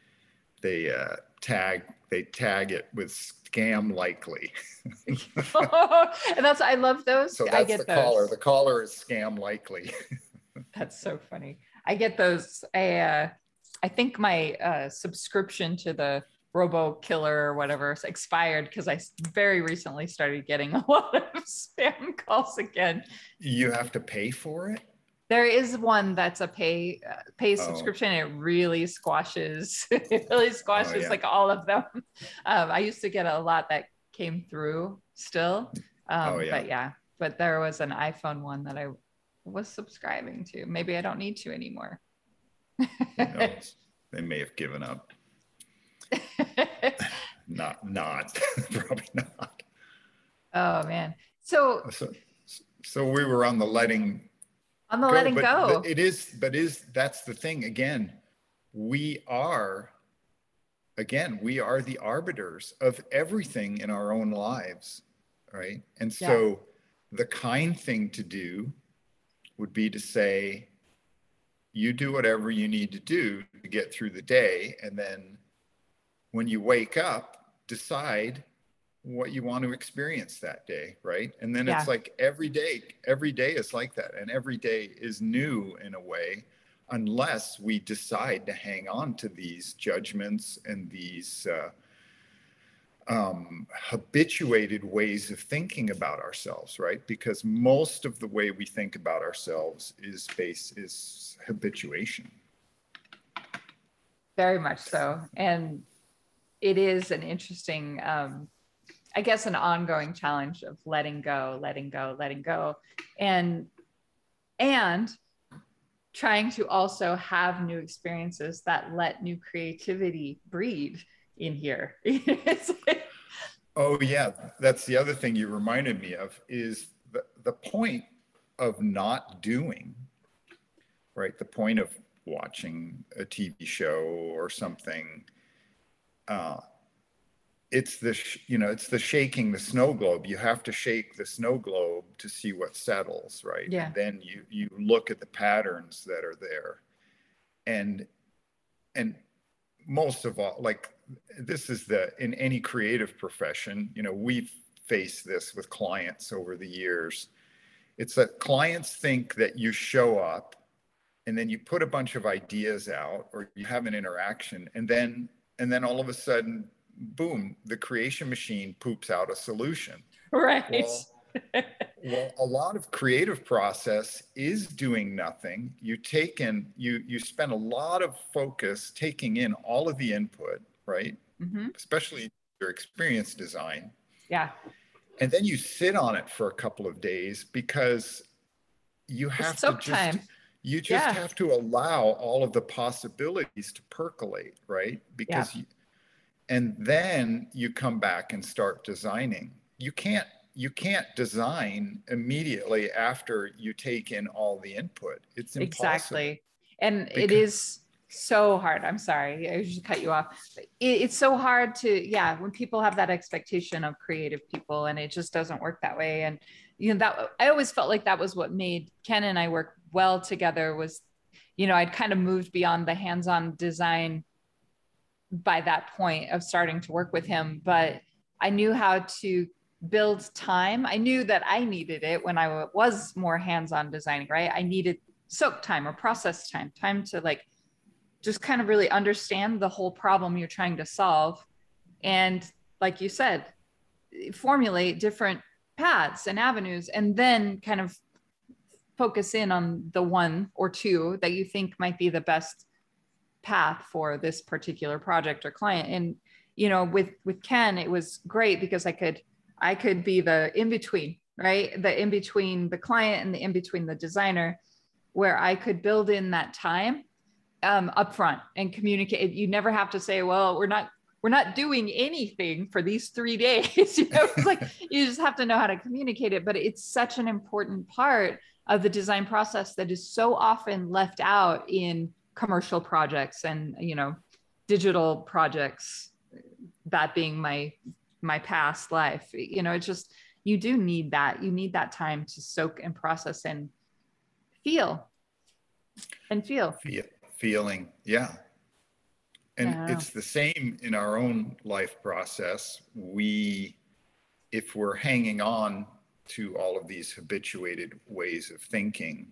they uh, tag they tag it with scam likely. and that's I love those. So that's I get the those. caller. The caller is scam likely. that's so funny. I get those. I uh, I think my uh, subscription to the Robo Killer or whatever expired because I very recently started getting a lot of spam calls again. You have to pay for it. There is one that's a pay uh, pay oh. subscription. It really squashes. it really squashes oh, yeah. like all of them. Um, I used to get a lot that came through still. Um, oh, yeah. But yeah, but there was an iPhone one that I was subscribing to. Maybe I don't need to anymore. they may have given up. not, not, probably not. Oh man. So, so, so we were on the letting on the go, letting but, go. But it is, but is that's the thing again. We are, again, we are the arbiters of everything in our own lives, right? And so, yeah. the kind thing to do would be to say, you do whatever you need to do to get through the day, and then when you wake up, decide what you want to experience that day, right? And then yeah. it's like every day, every day is like that. And every day is new in a way, unless we decide to hang on to these judgments and these uh, um, habituated ways of thinking about ourselves, right? Because most of the way we think about ourselves is based is habituation. Very much so. And it is an interesting um, I guess an ongoing challenge of letting go, letting go, letting go, and and trying to also have new experiences that let new creativity breed in here. oh yeah, that's the other thing you reminded me of is the, the point of not doing, right? The point of watching a TV show or something uh, it's the you know it's the shaking the snow globe. You have to shake the snow globe to see what settles right? Yeah. And then you you look at the patterns that are there. And and most of all like this is the in any creative profession you know we've faced this with clients over the years. It's that clients think that you show up and then you put a bunch of ideas out or you have an interaction and then and then all of a sudden boom, the creation machine poops out a solution. Right. Well, well, a lot of creative process is doing nothing. You take in, you you spend a lot of focus taking in all of the input, right? Mm-hmm. Especially your experience design. Yeah. And then you sit on it for a couple of days because you have to just time. you just yeah. have to allow all of the possibilities to percolate, right? Because yeah. you and then you come back and start designing. You can't you can't design immediately after you take in all the input. It's impossible. exactly and because- it is so hard. I'm sorry i just cut you off. It's so hard to yeah when people have that expectation of creative people and it just doesn't work that way. And you know that i always felt like that was what made ken and i work well together was you know i'd kind of moved beyond the hands-on design by that point of starting to work with him, but I knew how to build time. I knew that I needed it when I was more hands on designing, right? I needed soak time or process time, time to like just kind of really understand the whole problem you're trying to solve. And like you said, formulate different paths and avenues, and then kind of focus in on the one or two that you think might be the best path for this particular project or client. And you know, with with Ken, it was great because I could I could be the in between, right? The in between the client and the in between the designer, where I could build in that time um, upfront and communicate. You never have to say, "Well, we're not we're not doing anything for these three days." you know, it's like you just have to know how to communicate it. But it's such an important part of the design process that is so often left out in commercial projects and you know digital projects that being my my past life. You know it's just you do need that. You need that time to soak and process and feel. And feel, feel feeling yeah. And yeah. it's the same in our own life process. We if we're hanging on to all of these habituated ways of thinking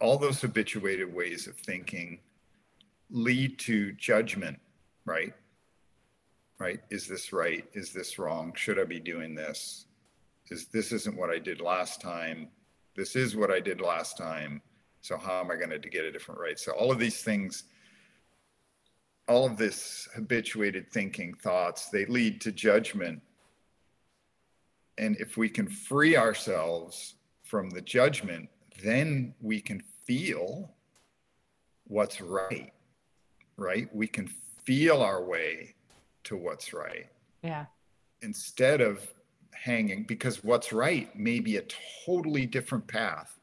all those habituated ways of thinking lead to judgment right right? Is this right? Is this wrong? Should I be doing this? Is this isn't what I did last time? This is what I did last time. So how am I going to get a different right? So all of these things, all of this habituated thinking thoughts, they lead to judgment. And if we can free ourselves from the judgment, then we can feel what's right, right? We can feel our way to what's right. Yeah. Instead of hanging, because what's right may be a totally different path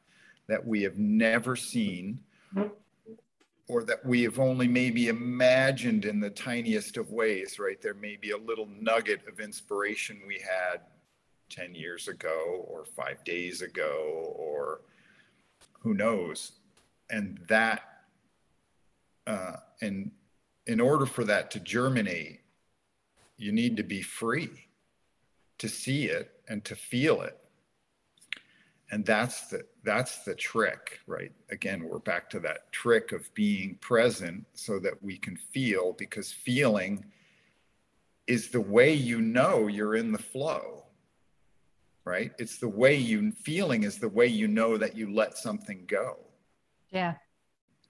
that we have never seen or that we have only maybe imagined in the tiniest of ways, right? There may be a little nugget of inspiration we had 10 years ago or five days ago or who knows. And that, uh, and in order for that to germinate, you need to be free to see it and to feel it. And that's the that's the trick right? Again we're back to that trick of being present so that we can feel because feeling is the way you know you're in the flow right it's the way you feeling is the way you know that you let something go yeah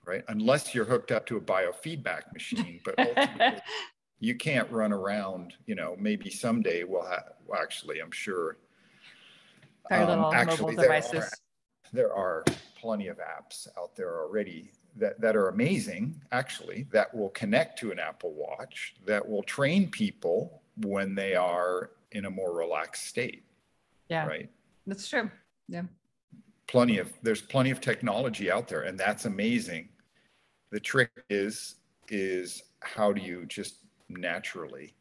right unless you're hooked up to a biofeedback machine but ultimately you can't run around, you know, maybe someday we'll have, well, actually, I'm sure. Little um, actually, mobile devices. There are, there are plenty of apps out there already that, that are amazing, actually, that will connect to an Apple Watch, that will train people when they are in a more relaxed state. Yeah. Right. That's true. Yeah. Plenty of, there's plenty of technology out there, and that's amazing. The trick is, is how do you just naturally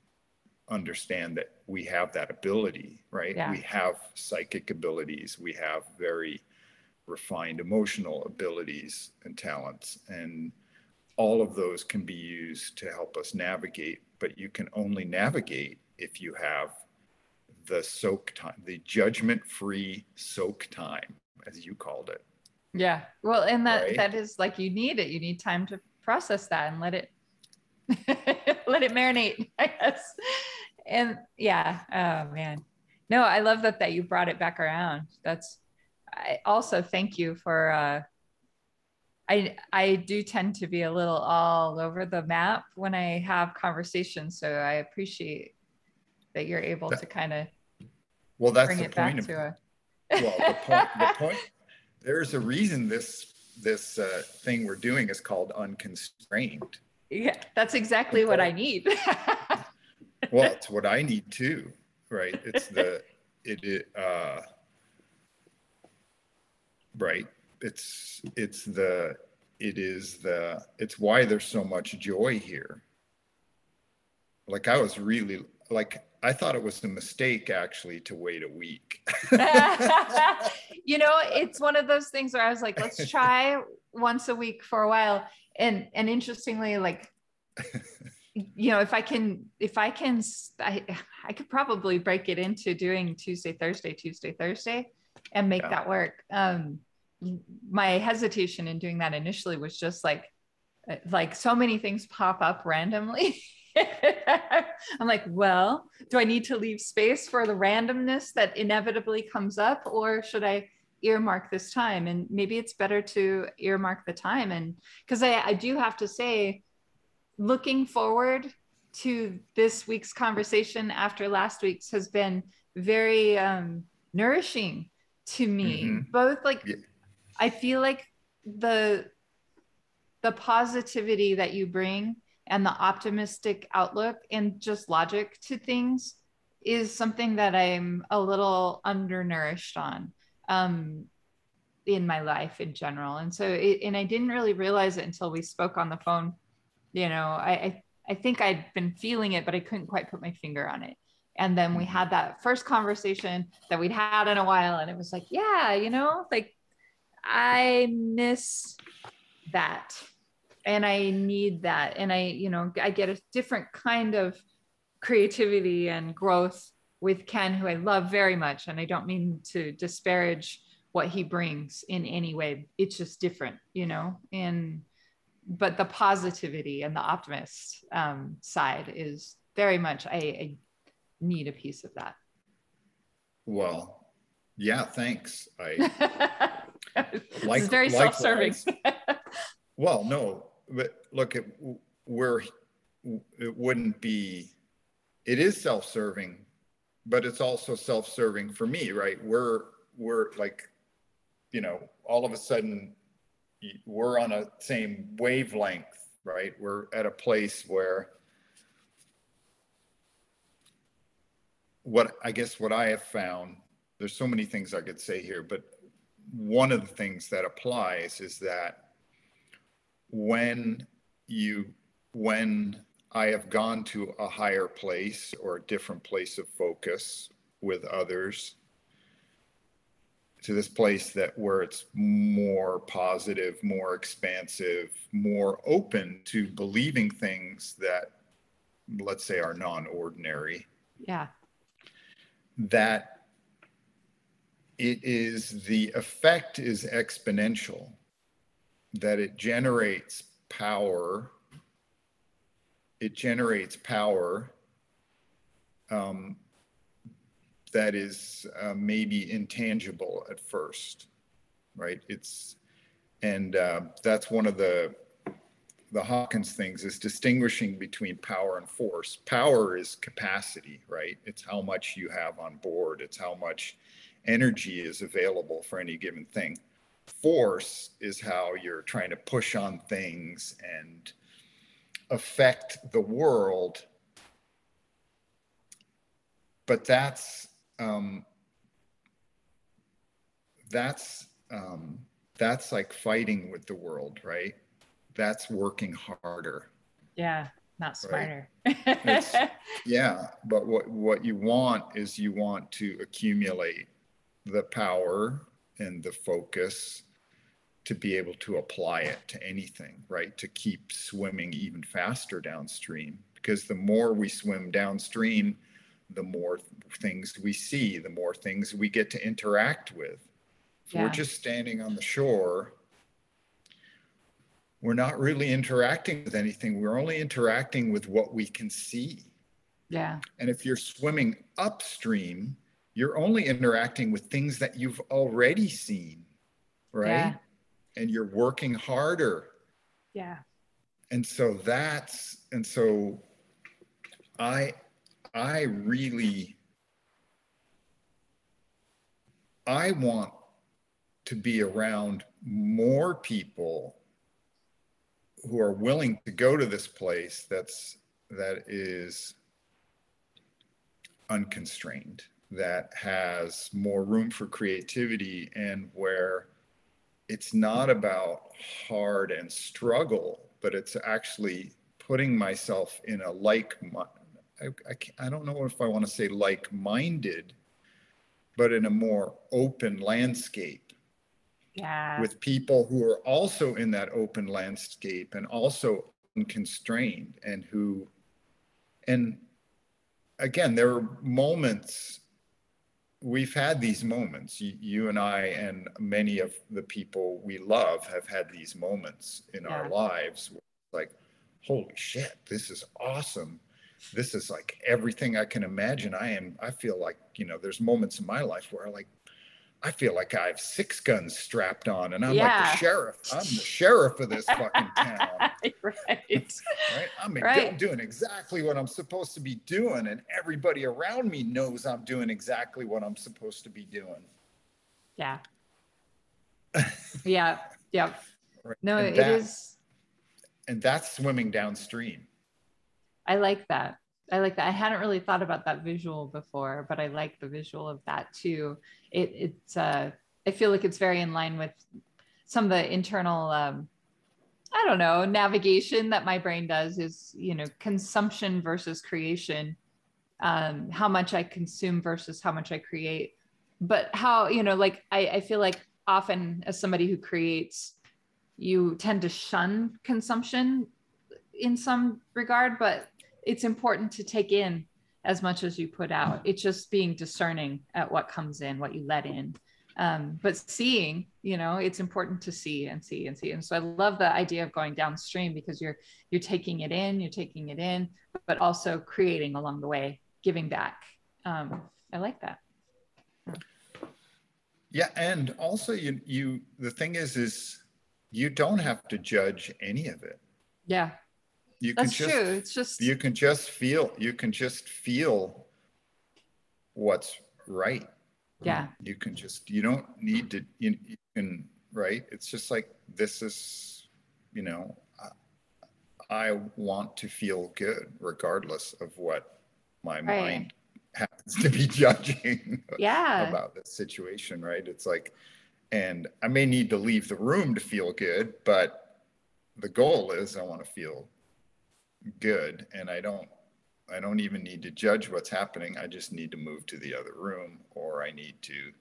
understand that we have that ability, right? Yeah. We have psychic abilities, we have very refined emotional abilities and talents, and all of those can be used to help us navigate. But you can only navigate if you have the soak time, the judgment free soak time, as you called it. Yeah. Well, and that right? that is like you need it. You need time to process that and let it let it marinate, I guess. And yeah, oh man. No, I love that that you brought it back around. That's I also thank you for uh I I do tend to be a little all over the map when I have conversations. So I appreciate that you're able that, to kind of well that's bring the point of, a... well the point the point there's a reason this this uh, thing we're doing is called unconstrained yeah, that's exactly what I need. well, it's what I need too, right? It's the it, it uh right. It's it's the it is the it's why there's so much joy here. Like I was really like I thought it was a mistake actually to wait a week. you know, it's one of those things where I was like, let's try once a week for a while and and interestingly like you know if i can if i can I, I could probably break it into doing tuesday thursday tuesday thursday and make yeah. that work um my hesitation in doing that initially was just like uh, like so many things pop up randomly i'm like well do i need to leave space for the randomness that inevitably comes up or should i earmark this time and maybe it's better to earmark the time and because I, I do have to say looking forward to this week's conversation after last week's has been very um, nourishing to me mm-hmm. both like yeah. i feel like the the positivity that you bring and the optimistic outlook and just logic to things is something that i'm a little undernourished on um, in my life in general and so it, and i didn't really realize it until we spoke on the phone you know I, I i think i'd been feeling it but i couldn't quite put my finger on it and then we mm-hmm. had that first conversation that we'd had in a while. And it was like, yeah, you know, like I miss that and I need that. And I, you know, I get a different kind of creativity and growth with Ken, who I love very much. And I don't mean to disparage what he brings in any way. It's just different, you know, and but the positivity and the optimist um, side is very much I, I need a piece of that. Well, yeah, thanks. I like it's very self-serving. well, no, but look, it, we're it wouldn't be. It is self-serving, but it's also self-serving for me, right? We're we're like, you know, all of a sudden, we're on a same wavelength, right? We're at a place where what I guess what I have found, there's so many things I could say here, but one of the things that applies is that when you when I have gone to a higher place or a different place of focus with others to this place that where it's more positive, more expansive, more open to believing things that let's say are non-ordinary. Yeah that it is the effect is exponential, that it generates power. It generates power um, that is uh, maybe intangible at first, right? It's, and uh, that's one of the the Hawkins things is distinguishing between power and force. Power is capacity, right? It's how much you have on board, it's how much energy is available for any given thing. Force is how you're trying to push on things and affect the world. But that's um, that's um, that's like fighting with the world, right? that's working harder. Yeah, not smarter. Right? yeah, but what what you want is you want to accumulate the power and the focus to be able to apply it to anything, right? To keep swimming even faster downstream because the more we swim downstream, the more things we see, the more things we get to interact with. If yeah. we're just standing on the shore, we're not really interacting with anything. We're only interacting with what we can see. Yeah. And if you're swimming upstream, you're only interacting with things that you've already seen, right? Yeah. And you're working harder. Yeah. And so that's and so I I really I want to be around more people who are willing to go to this place that's that is unconstrained that has more room for creativity and where it's not about hard and struggle but it's actually putting myself in a like I, I, I don't know if i want to say like-minded but in a more open landscape yeah. with people who are also in that open landscape and also unconstrained and who and again there are moments we've had these moments. You, you, and I, and many of the people we love, have had these moments in yeah. our lives. Like, holy shit, this is awesome. This is like everything I can imagine. I am. I feel like you know. There's moments in my life where I like I feel like I have six guns strapped on and I'm yeah. like the sheriff. I'm the sheriff of this fucking town. right. Right. I'm, right. Doing exactly what I'm supposed to be doing. And everybody around me knows I'm doing exactly what I'm supposed to be doing. Yeah. yeah. Yeah. Right. No, and it that, is. And that's swimming downstream. I like that. I like that. I hadn't really thought about that visual before, but I like the visual of that too. It, it's, uh, I feel like it's very in line with some of the internal, um, I don't know, navigation that my brain does is, you know, consumption versus creation, um, how much I consume versus how much I create. But how, you know, like I, I feel like often as somebody who creates, you tend to shun consumption in some regard, but it's important to take in as much as you put out. It's just being discerning at what comes in, what you let in. Um, but seeing, you know, it's important to see and see and see. And so I love the idea of going downstream because you're you're taking it in, you're taking it in, but also creating along the way, giving back. Um, I like that. Yeah, and also you you the thing is is you don't have to judge any of it. Yeah you That's can just, true. It's just you can just feel you can just feel what's right. Yeah. You can just you don't need to you, you can right. It's just like this is you know I, I want to feel good regardless of what my right. mind happens to be judging yeah. about the situation, right? It's like, and I may need to leave the room to feel good, but the goal is I want to feel good and I don't I don't even need to judge what's happening. I just need to move to the other room or I need to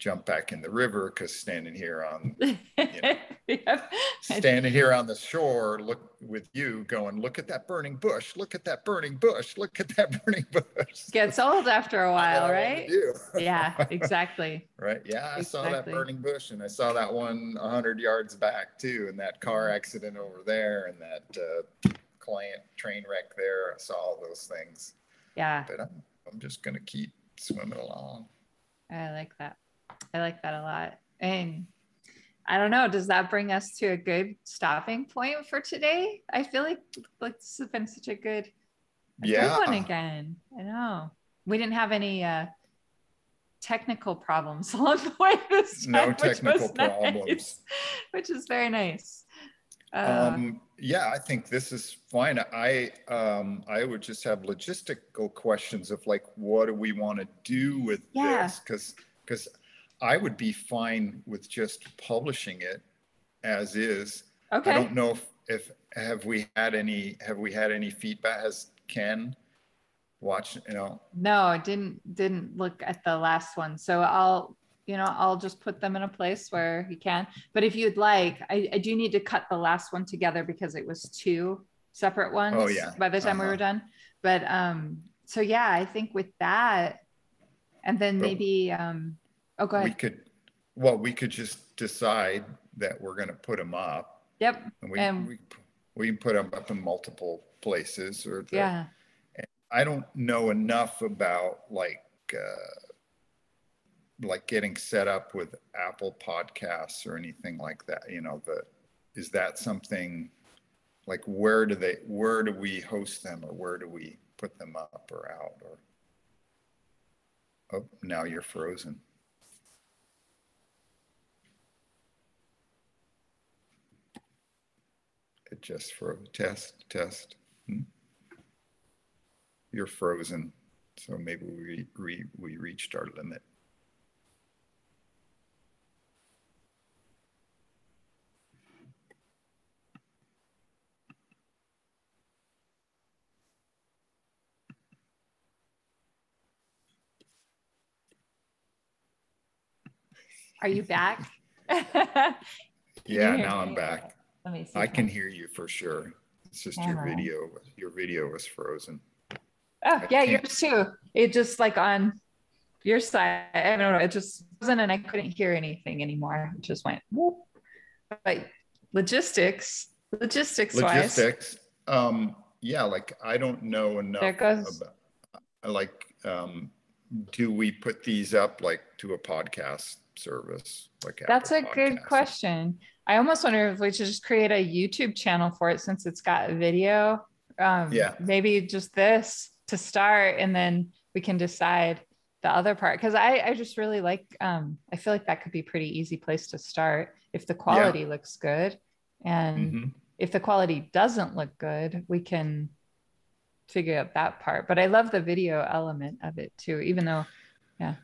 jump back in the river because standing here on you know, yep. standing here on the shore look with you going look at that burning bush look at that burning bush look at that burning bush gets old after a while right yeah exactly right yeah i exactly. saw that burning bush and i saw that one 100 yards back too and that car accident over there and that uh, client train wreck there. I saw all those things. Yeah. But I'm, I'm just going to keep swimming along. I like that. I like that a lot. And I don't know, does that bring us to a good stopping point for today? I feel like, like this has been such a good, a yeah. good one again. I know. We didn't have any uh, technical problems along the way this time. No technical problems. Nice, which is very nice. Uh, um, yeah, I think this is fine. I um, I would just have logistical questions of like, what do we want to do with yeah. this? Because because I would be fine with just publishing it as is. Okay. I don't know if, if have we had any have we had any feedback? Has Ken watched? You know. No, I didn't didn't look at the last one. So I'll you know, I'll just put them in a place where you can. But if you'd like, I, I do need to cut the last one together because it was two separate ones oh, yeah. by the time uh-huh. we were done. But um, so yeah, I think with that, and then but maybe um, oh, go ahead. We could, well, we could just decide that we're going to put them up. Yep. And we, um, we we can put them up in multiple places or the, yeah. I don't know enough about like. Uh, like getting set up with Apple Podcasts or anything like that? You know, the is that something like where do they where do we host them or where do we put them up or out or oh now you're frozen. It just froze. Test, test. Hmm? You're frozen. So maybe we, we, we reached our limit. Are you back? yeah, now I'm back. Let me see. I can hear you for sure. It's just your video. Your video was frozen. Oh yeah, yours too. It just like on your side. I don't know. It just wasn't, and I couldn't hear anything anymore. It just went whoop. But logistics, logistics, logistics. Wise, um, yeah, like I don't know enough. There goes. About, like, um, do we put these up like to a podcast service? Like that's a good question. I almost wonder if we should just create a YouTube channel for it since it's got a video. Um, yeah. Maybe just this to start, and then we can decide the other part because I, I just really like um, i feel like that could be a pretty easy place to start if the quality yeah. looks good and mm-hmm. if the quality doesn't look good we can figure out that part but i love the video element of it too even though yeah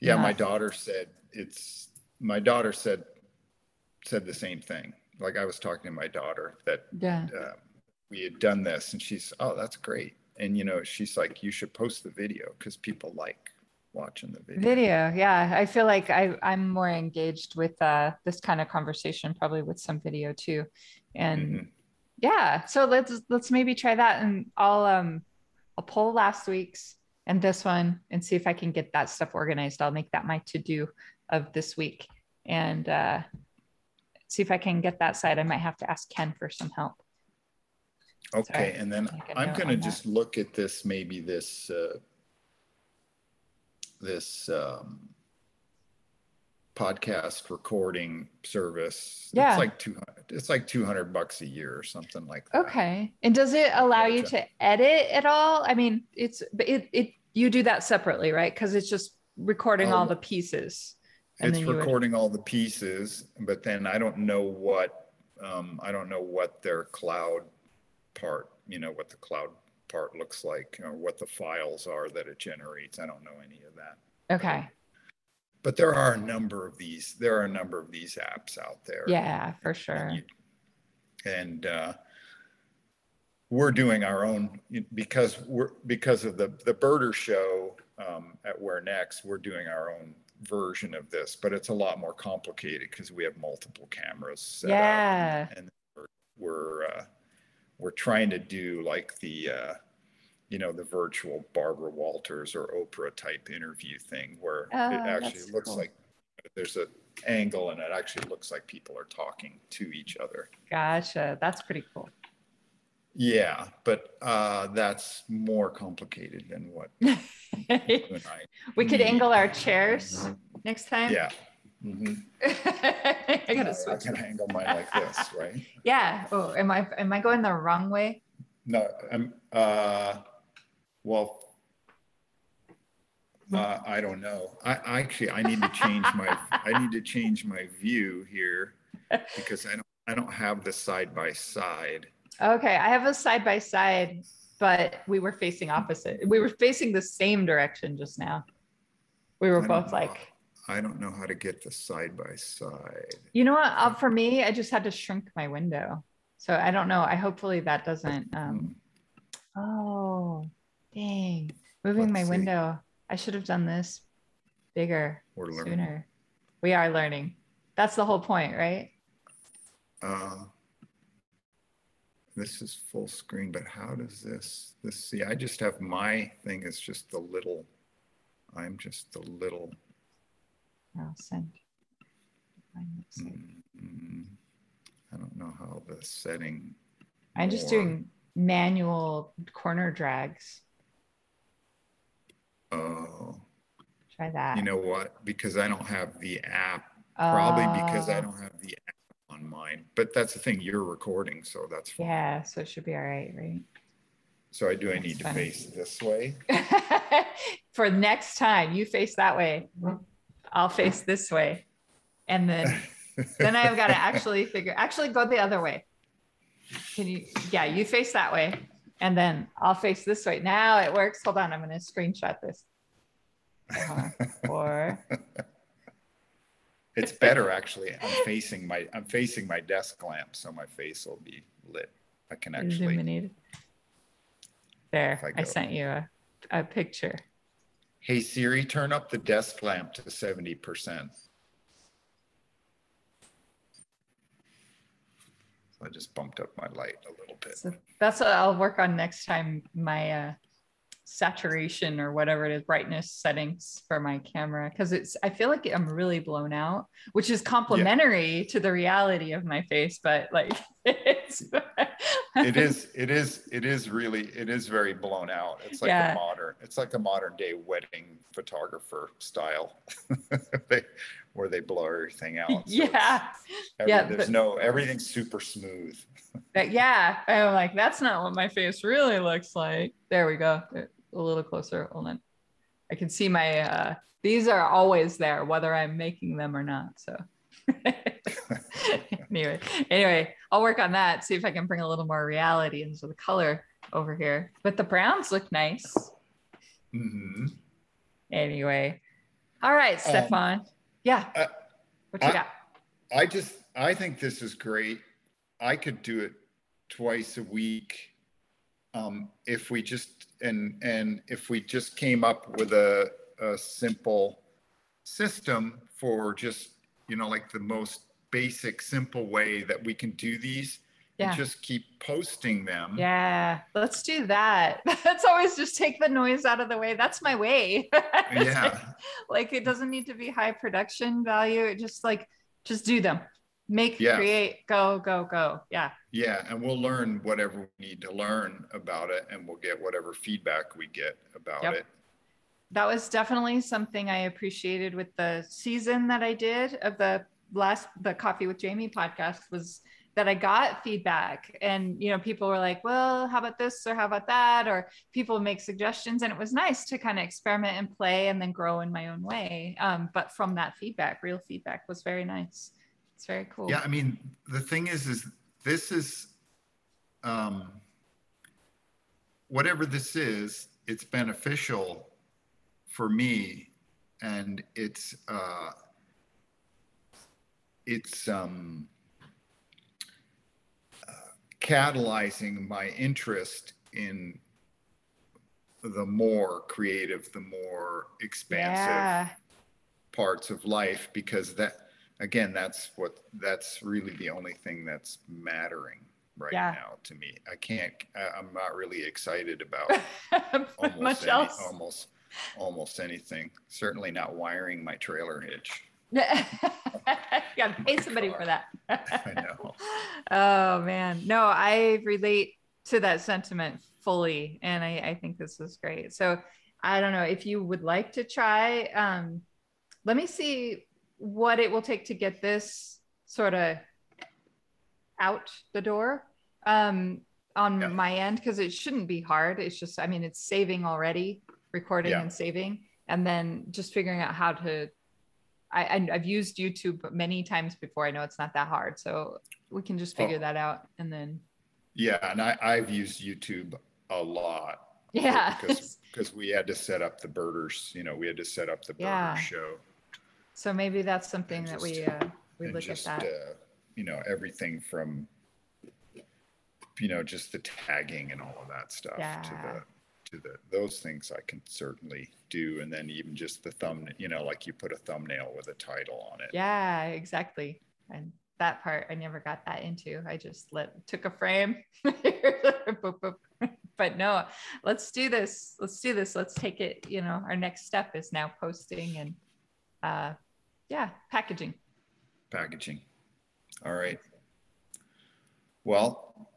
yeah my daughter said it's my daughter said said the same thing like i was talking to my daughter that yeah uh, we had done this and she's oh that's great and you know she's like you should post the video because people like watching the video. Video, yeah. I feel like I, I'm more engaged with uh, this kind of conversation, probably with some video too. And mm-hmm. yeah, so let's let's maybe try that, and I'll um I'll pull last week's and this one and see if I can get that stuff organized. I'll make that my to do of this week and uh, see if I can get that side. I might have to ask Ken for some help. Okay, Sorry, and then I'm going to just look at this maybe this uh, this um, podcast recording service. Yeah. It's like 200 it's like 200 bucks a year or something like that. Okay. And does it allow you to edit at all? I mean, it's it it you do that separately, right? Cuz it's just recording um, all the pieces. It's recording would... all the pieces, but then I don't know what um, I don't know what their cloud part, you know, what the cloud part looks like or what the files are that it generates. I don't know any of that. Okay. But there are a number of these. There are a number of these apps out there. Yeah, for sure. And, you, and uh, we're doing our own because we're because of the the birder show um, at Where Next. We're doing our own version of this, but it's a lot more complicated because we have multiple cameras. yeah. and we're we're, uh, we're trying to do like the uh, you know, the virtual Barbara Walters or Oprah type interview thing where oh, it actually looks cool. like there's an angle and it actually looks like people are talking to each other. Gotcha. That's pretty cool. Yeah, but uh, that's more complicated than what we could angle our chairs next time. Yeah. Mm-hmm. I gotta switch. I can angle mine like this, right? Yeah. Oh, am I am I going the wrong way? No, I'm. Uh, well, uh, I don't know. I, I actually I need to change my I need to change my view here because I don't I don't have the side by side. Okay, I have a side by side, but we were facing opposite. We were facing the same direction just now. We were both like. I don't know how to get the side by side. You know what? Uh, for me, I just had to shrink my window. So I don't know. I hopefully that doesn't. Um, hmm. oh, Dang, moving Let's my see. window. I should have done this bigger We're learning. sooner. We are learning. That's the whole point, right? Uh, this is full screen, but how does this, this, see, I just have my thing is just the little, I'm just the little. I'll send. Mm-hmm. I don't know how the setting. I'm just doing manual corner drags. Oh. Try that. You know what? Because I don't have the app. Probably because I oh. don't have the mine. But that's the thing. You're recording, so that's fine. Yeah, so it should be all right, right? So I do I need funny. to face this way? For next time, you face that way. I'll face this way. And then then I've got to actually figure actually go the other way. Can you yeah, you face that way and then I'll face this way. Now it works. Hold on, I'm going to screenshot this. Uh, or it's better actually. I'm facing my I'm facing my desk lamp, so my face will be lit. I can actually illuminated. There, I, I, sent you a, a picture. Hey Siri, turn up the desk lamp to 70%. I just bumped up my light a little bit. So that's what I'll work on next time. My uh, saturation or whatever it is, brightness settings for my camera because it's I feel like I'm really blown out, which is complementary yeah. to the reality of my face, but like it's it is it is it is really it is very blown out. It's like yeah. a modern it's like a modern day wedding photographer style. they where they blow everything out. So yeah. Every, yeah. There's but, no everything's super smooth. But yeah. I'm like, that's not what my face really looks like. There we go a little closer. Hold on. I can see my, uh, these are always there, whether I'm making them or not. So anyway, anyway, I'll work on that. See if I can bring a little more reality into the color over here. But the browns look nice. Mm-hmm. Anyway, all right, um, Stefan. Um, yeah. Uh, what you I, got? I just, I think this is great. I could do it twice a week um, if we just and and if we just came up with a, a simple system for just you know like the most basic simple way that we can do these yeah. and just keep posting them. Yeah let's do that. That's always just take the noise out of the way. That's my way. Yeah. Like it doesn't need to be high production value. It just like just do them make yes. create go go go. Yeah. Yeah and we'll learn whatever we need to learn about it and we'll get whatever feedback we get about yep. it. That was definitely something i appreciated with the season that i did of the last the coffee with Jaimee podcast was that i got feedback. And you know people were like well how about this or how about that? Or people make suggestions and it was nice to kind of experiment and play and then grow in my own way. Um, but from that feedback real feedback was very nice it's very cool. Yeah, I mean, the thing is, is this is, um, whatever this is, it's beneficial for me, and it's uh, it's um, uh, catalyzing my interest in the more creative, the more expansive yeah. parts of life, because that again, that's what that's really the only thing that's mattering right yeah. now to me. I can't. I'm not really excited about almost much any, else. Almost, almost anything. Certainly not wiring my trailer hitch. yeah, pay somebody for that. I know. Oh man, no, I relate to that sentiment fully, and I, I think this is great. So I don't know if you would like to try. Um, let me see what it will take to get this sort of out the door um, on yeah. my end because it shouldn't be hard. It's just, I mean, it's saving already, recording yeah. and saving, and then just figuring out how to. I, I've used YouTube many times before. I know it's not that hard, so we can just figure oh. that out and then. Yeah, and I, I've used YouTube a lot. Yeah, because because we had to set up the birders. You know, we had to set up the birder yeah. show so maybe that's something that we, uh, we look just, at that. uh, You know, everything from, you know, just the tagging and all of that stuff to the, to the, those things I can certainly do. And then even just the thumb, you know, like you put a thumbnail with a title on it. Yeah, exactly. And that part I never got that into. I just let took a frame. but no, let's do this. Let's do this. Let's take it. You know, our next step is now posting and uh, yeah, packaging. Packaging. All right. Well,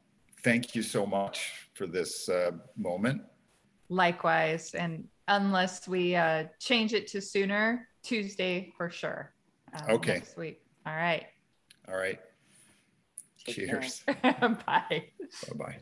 thank you so much for this uh, moment. Likewise. And unless we uh, change it to sooner, Tuesday for sure. Uh, okay. Next week. All right. All right. Take Cheers. Bye. Bye bye.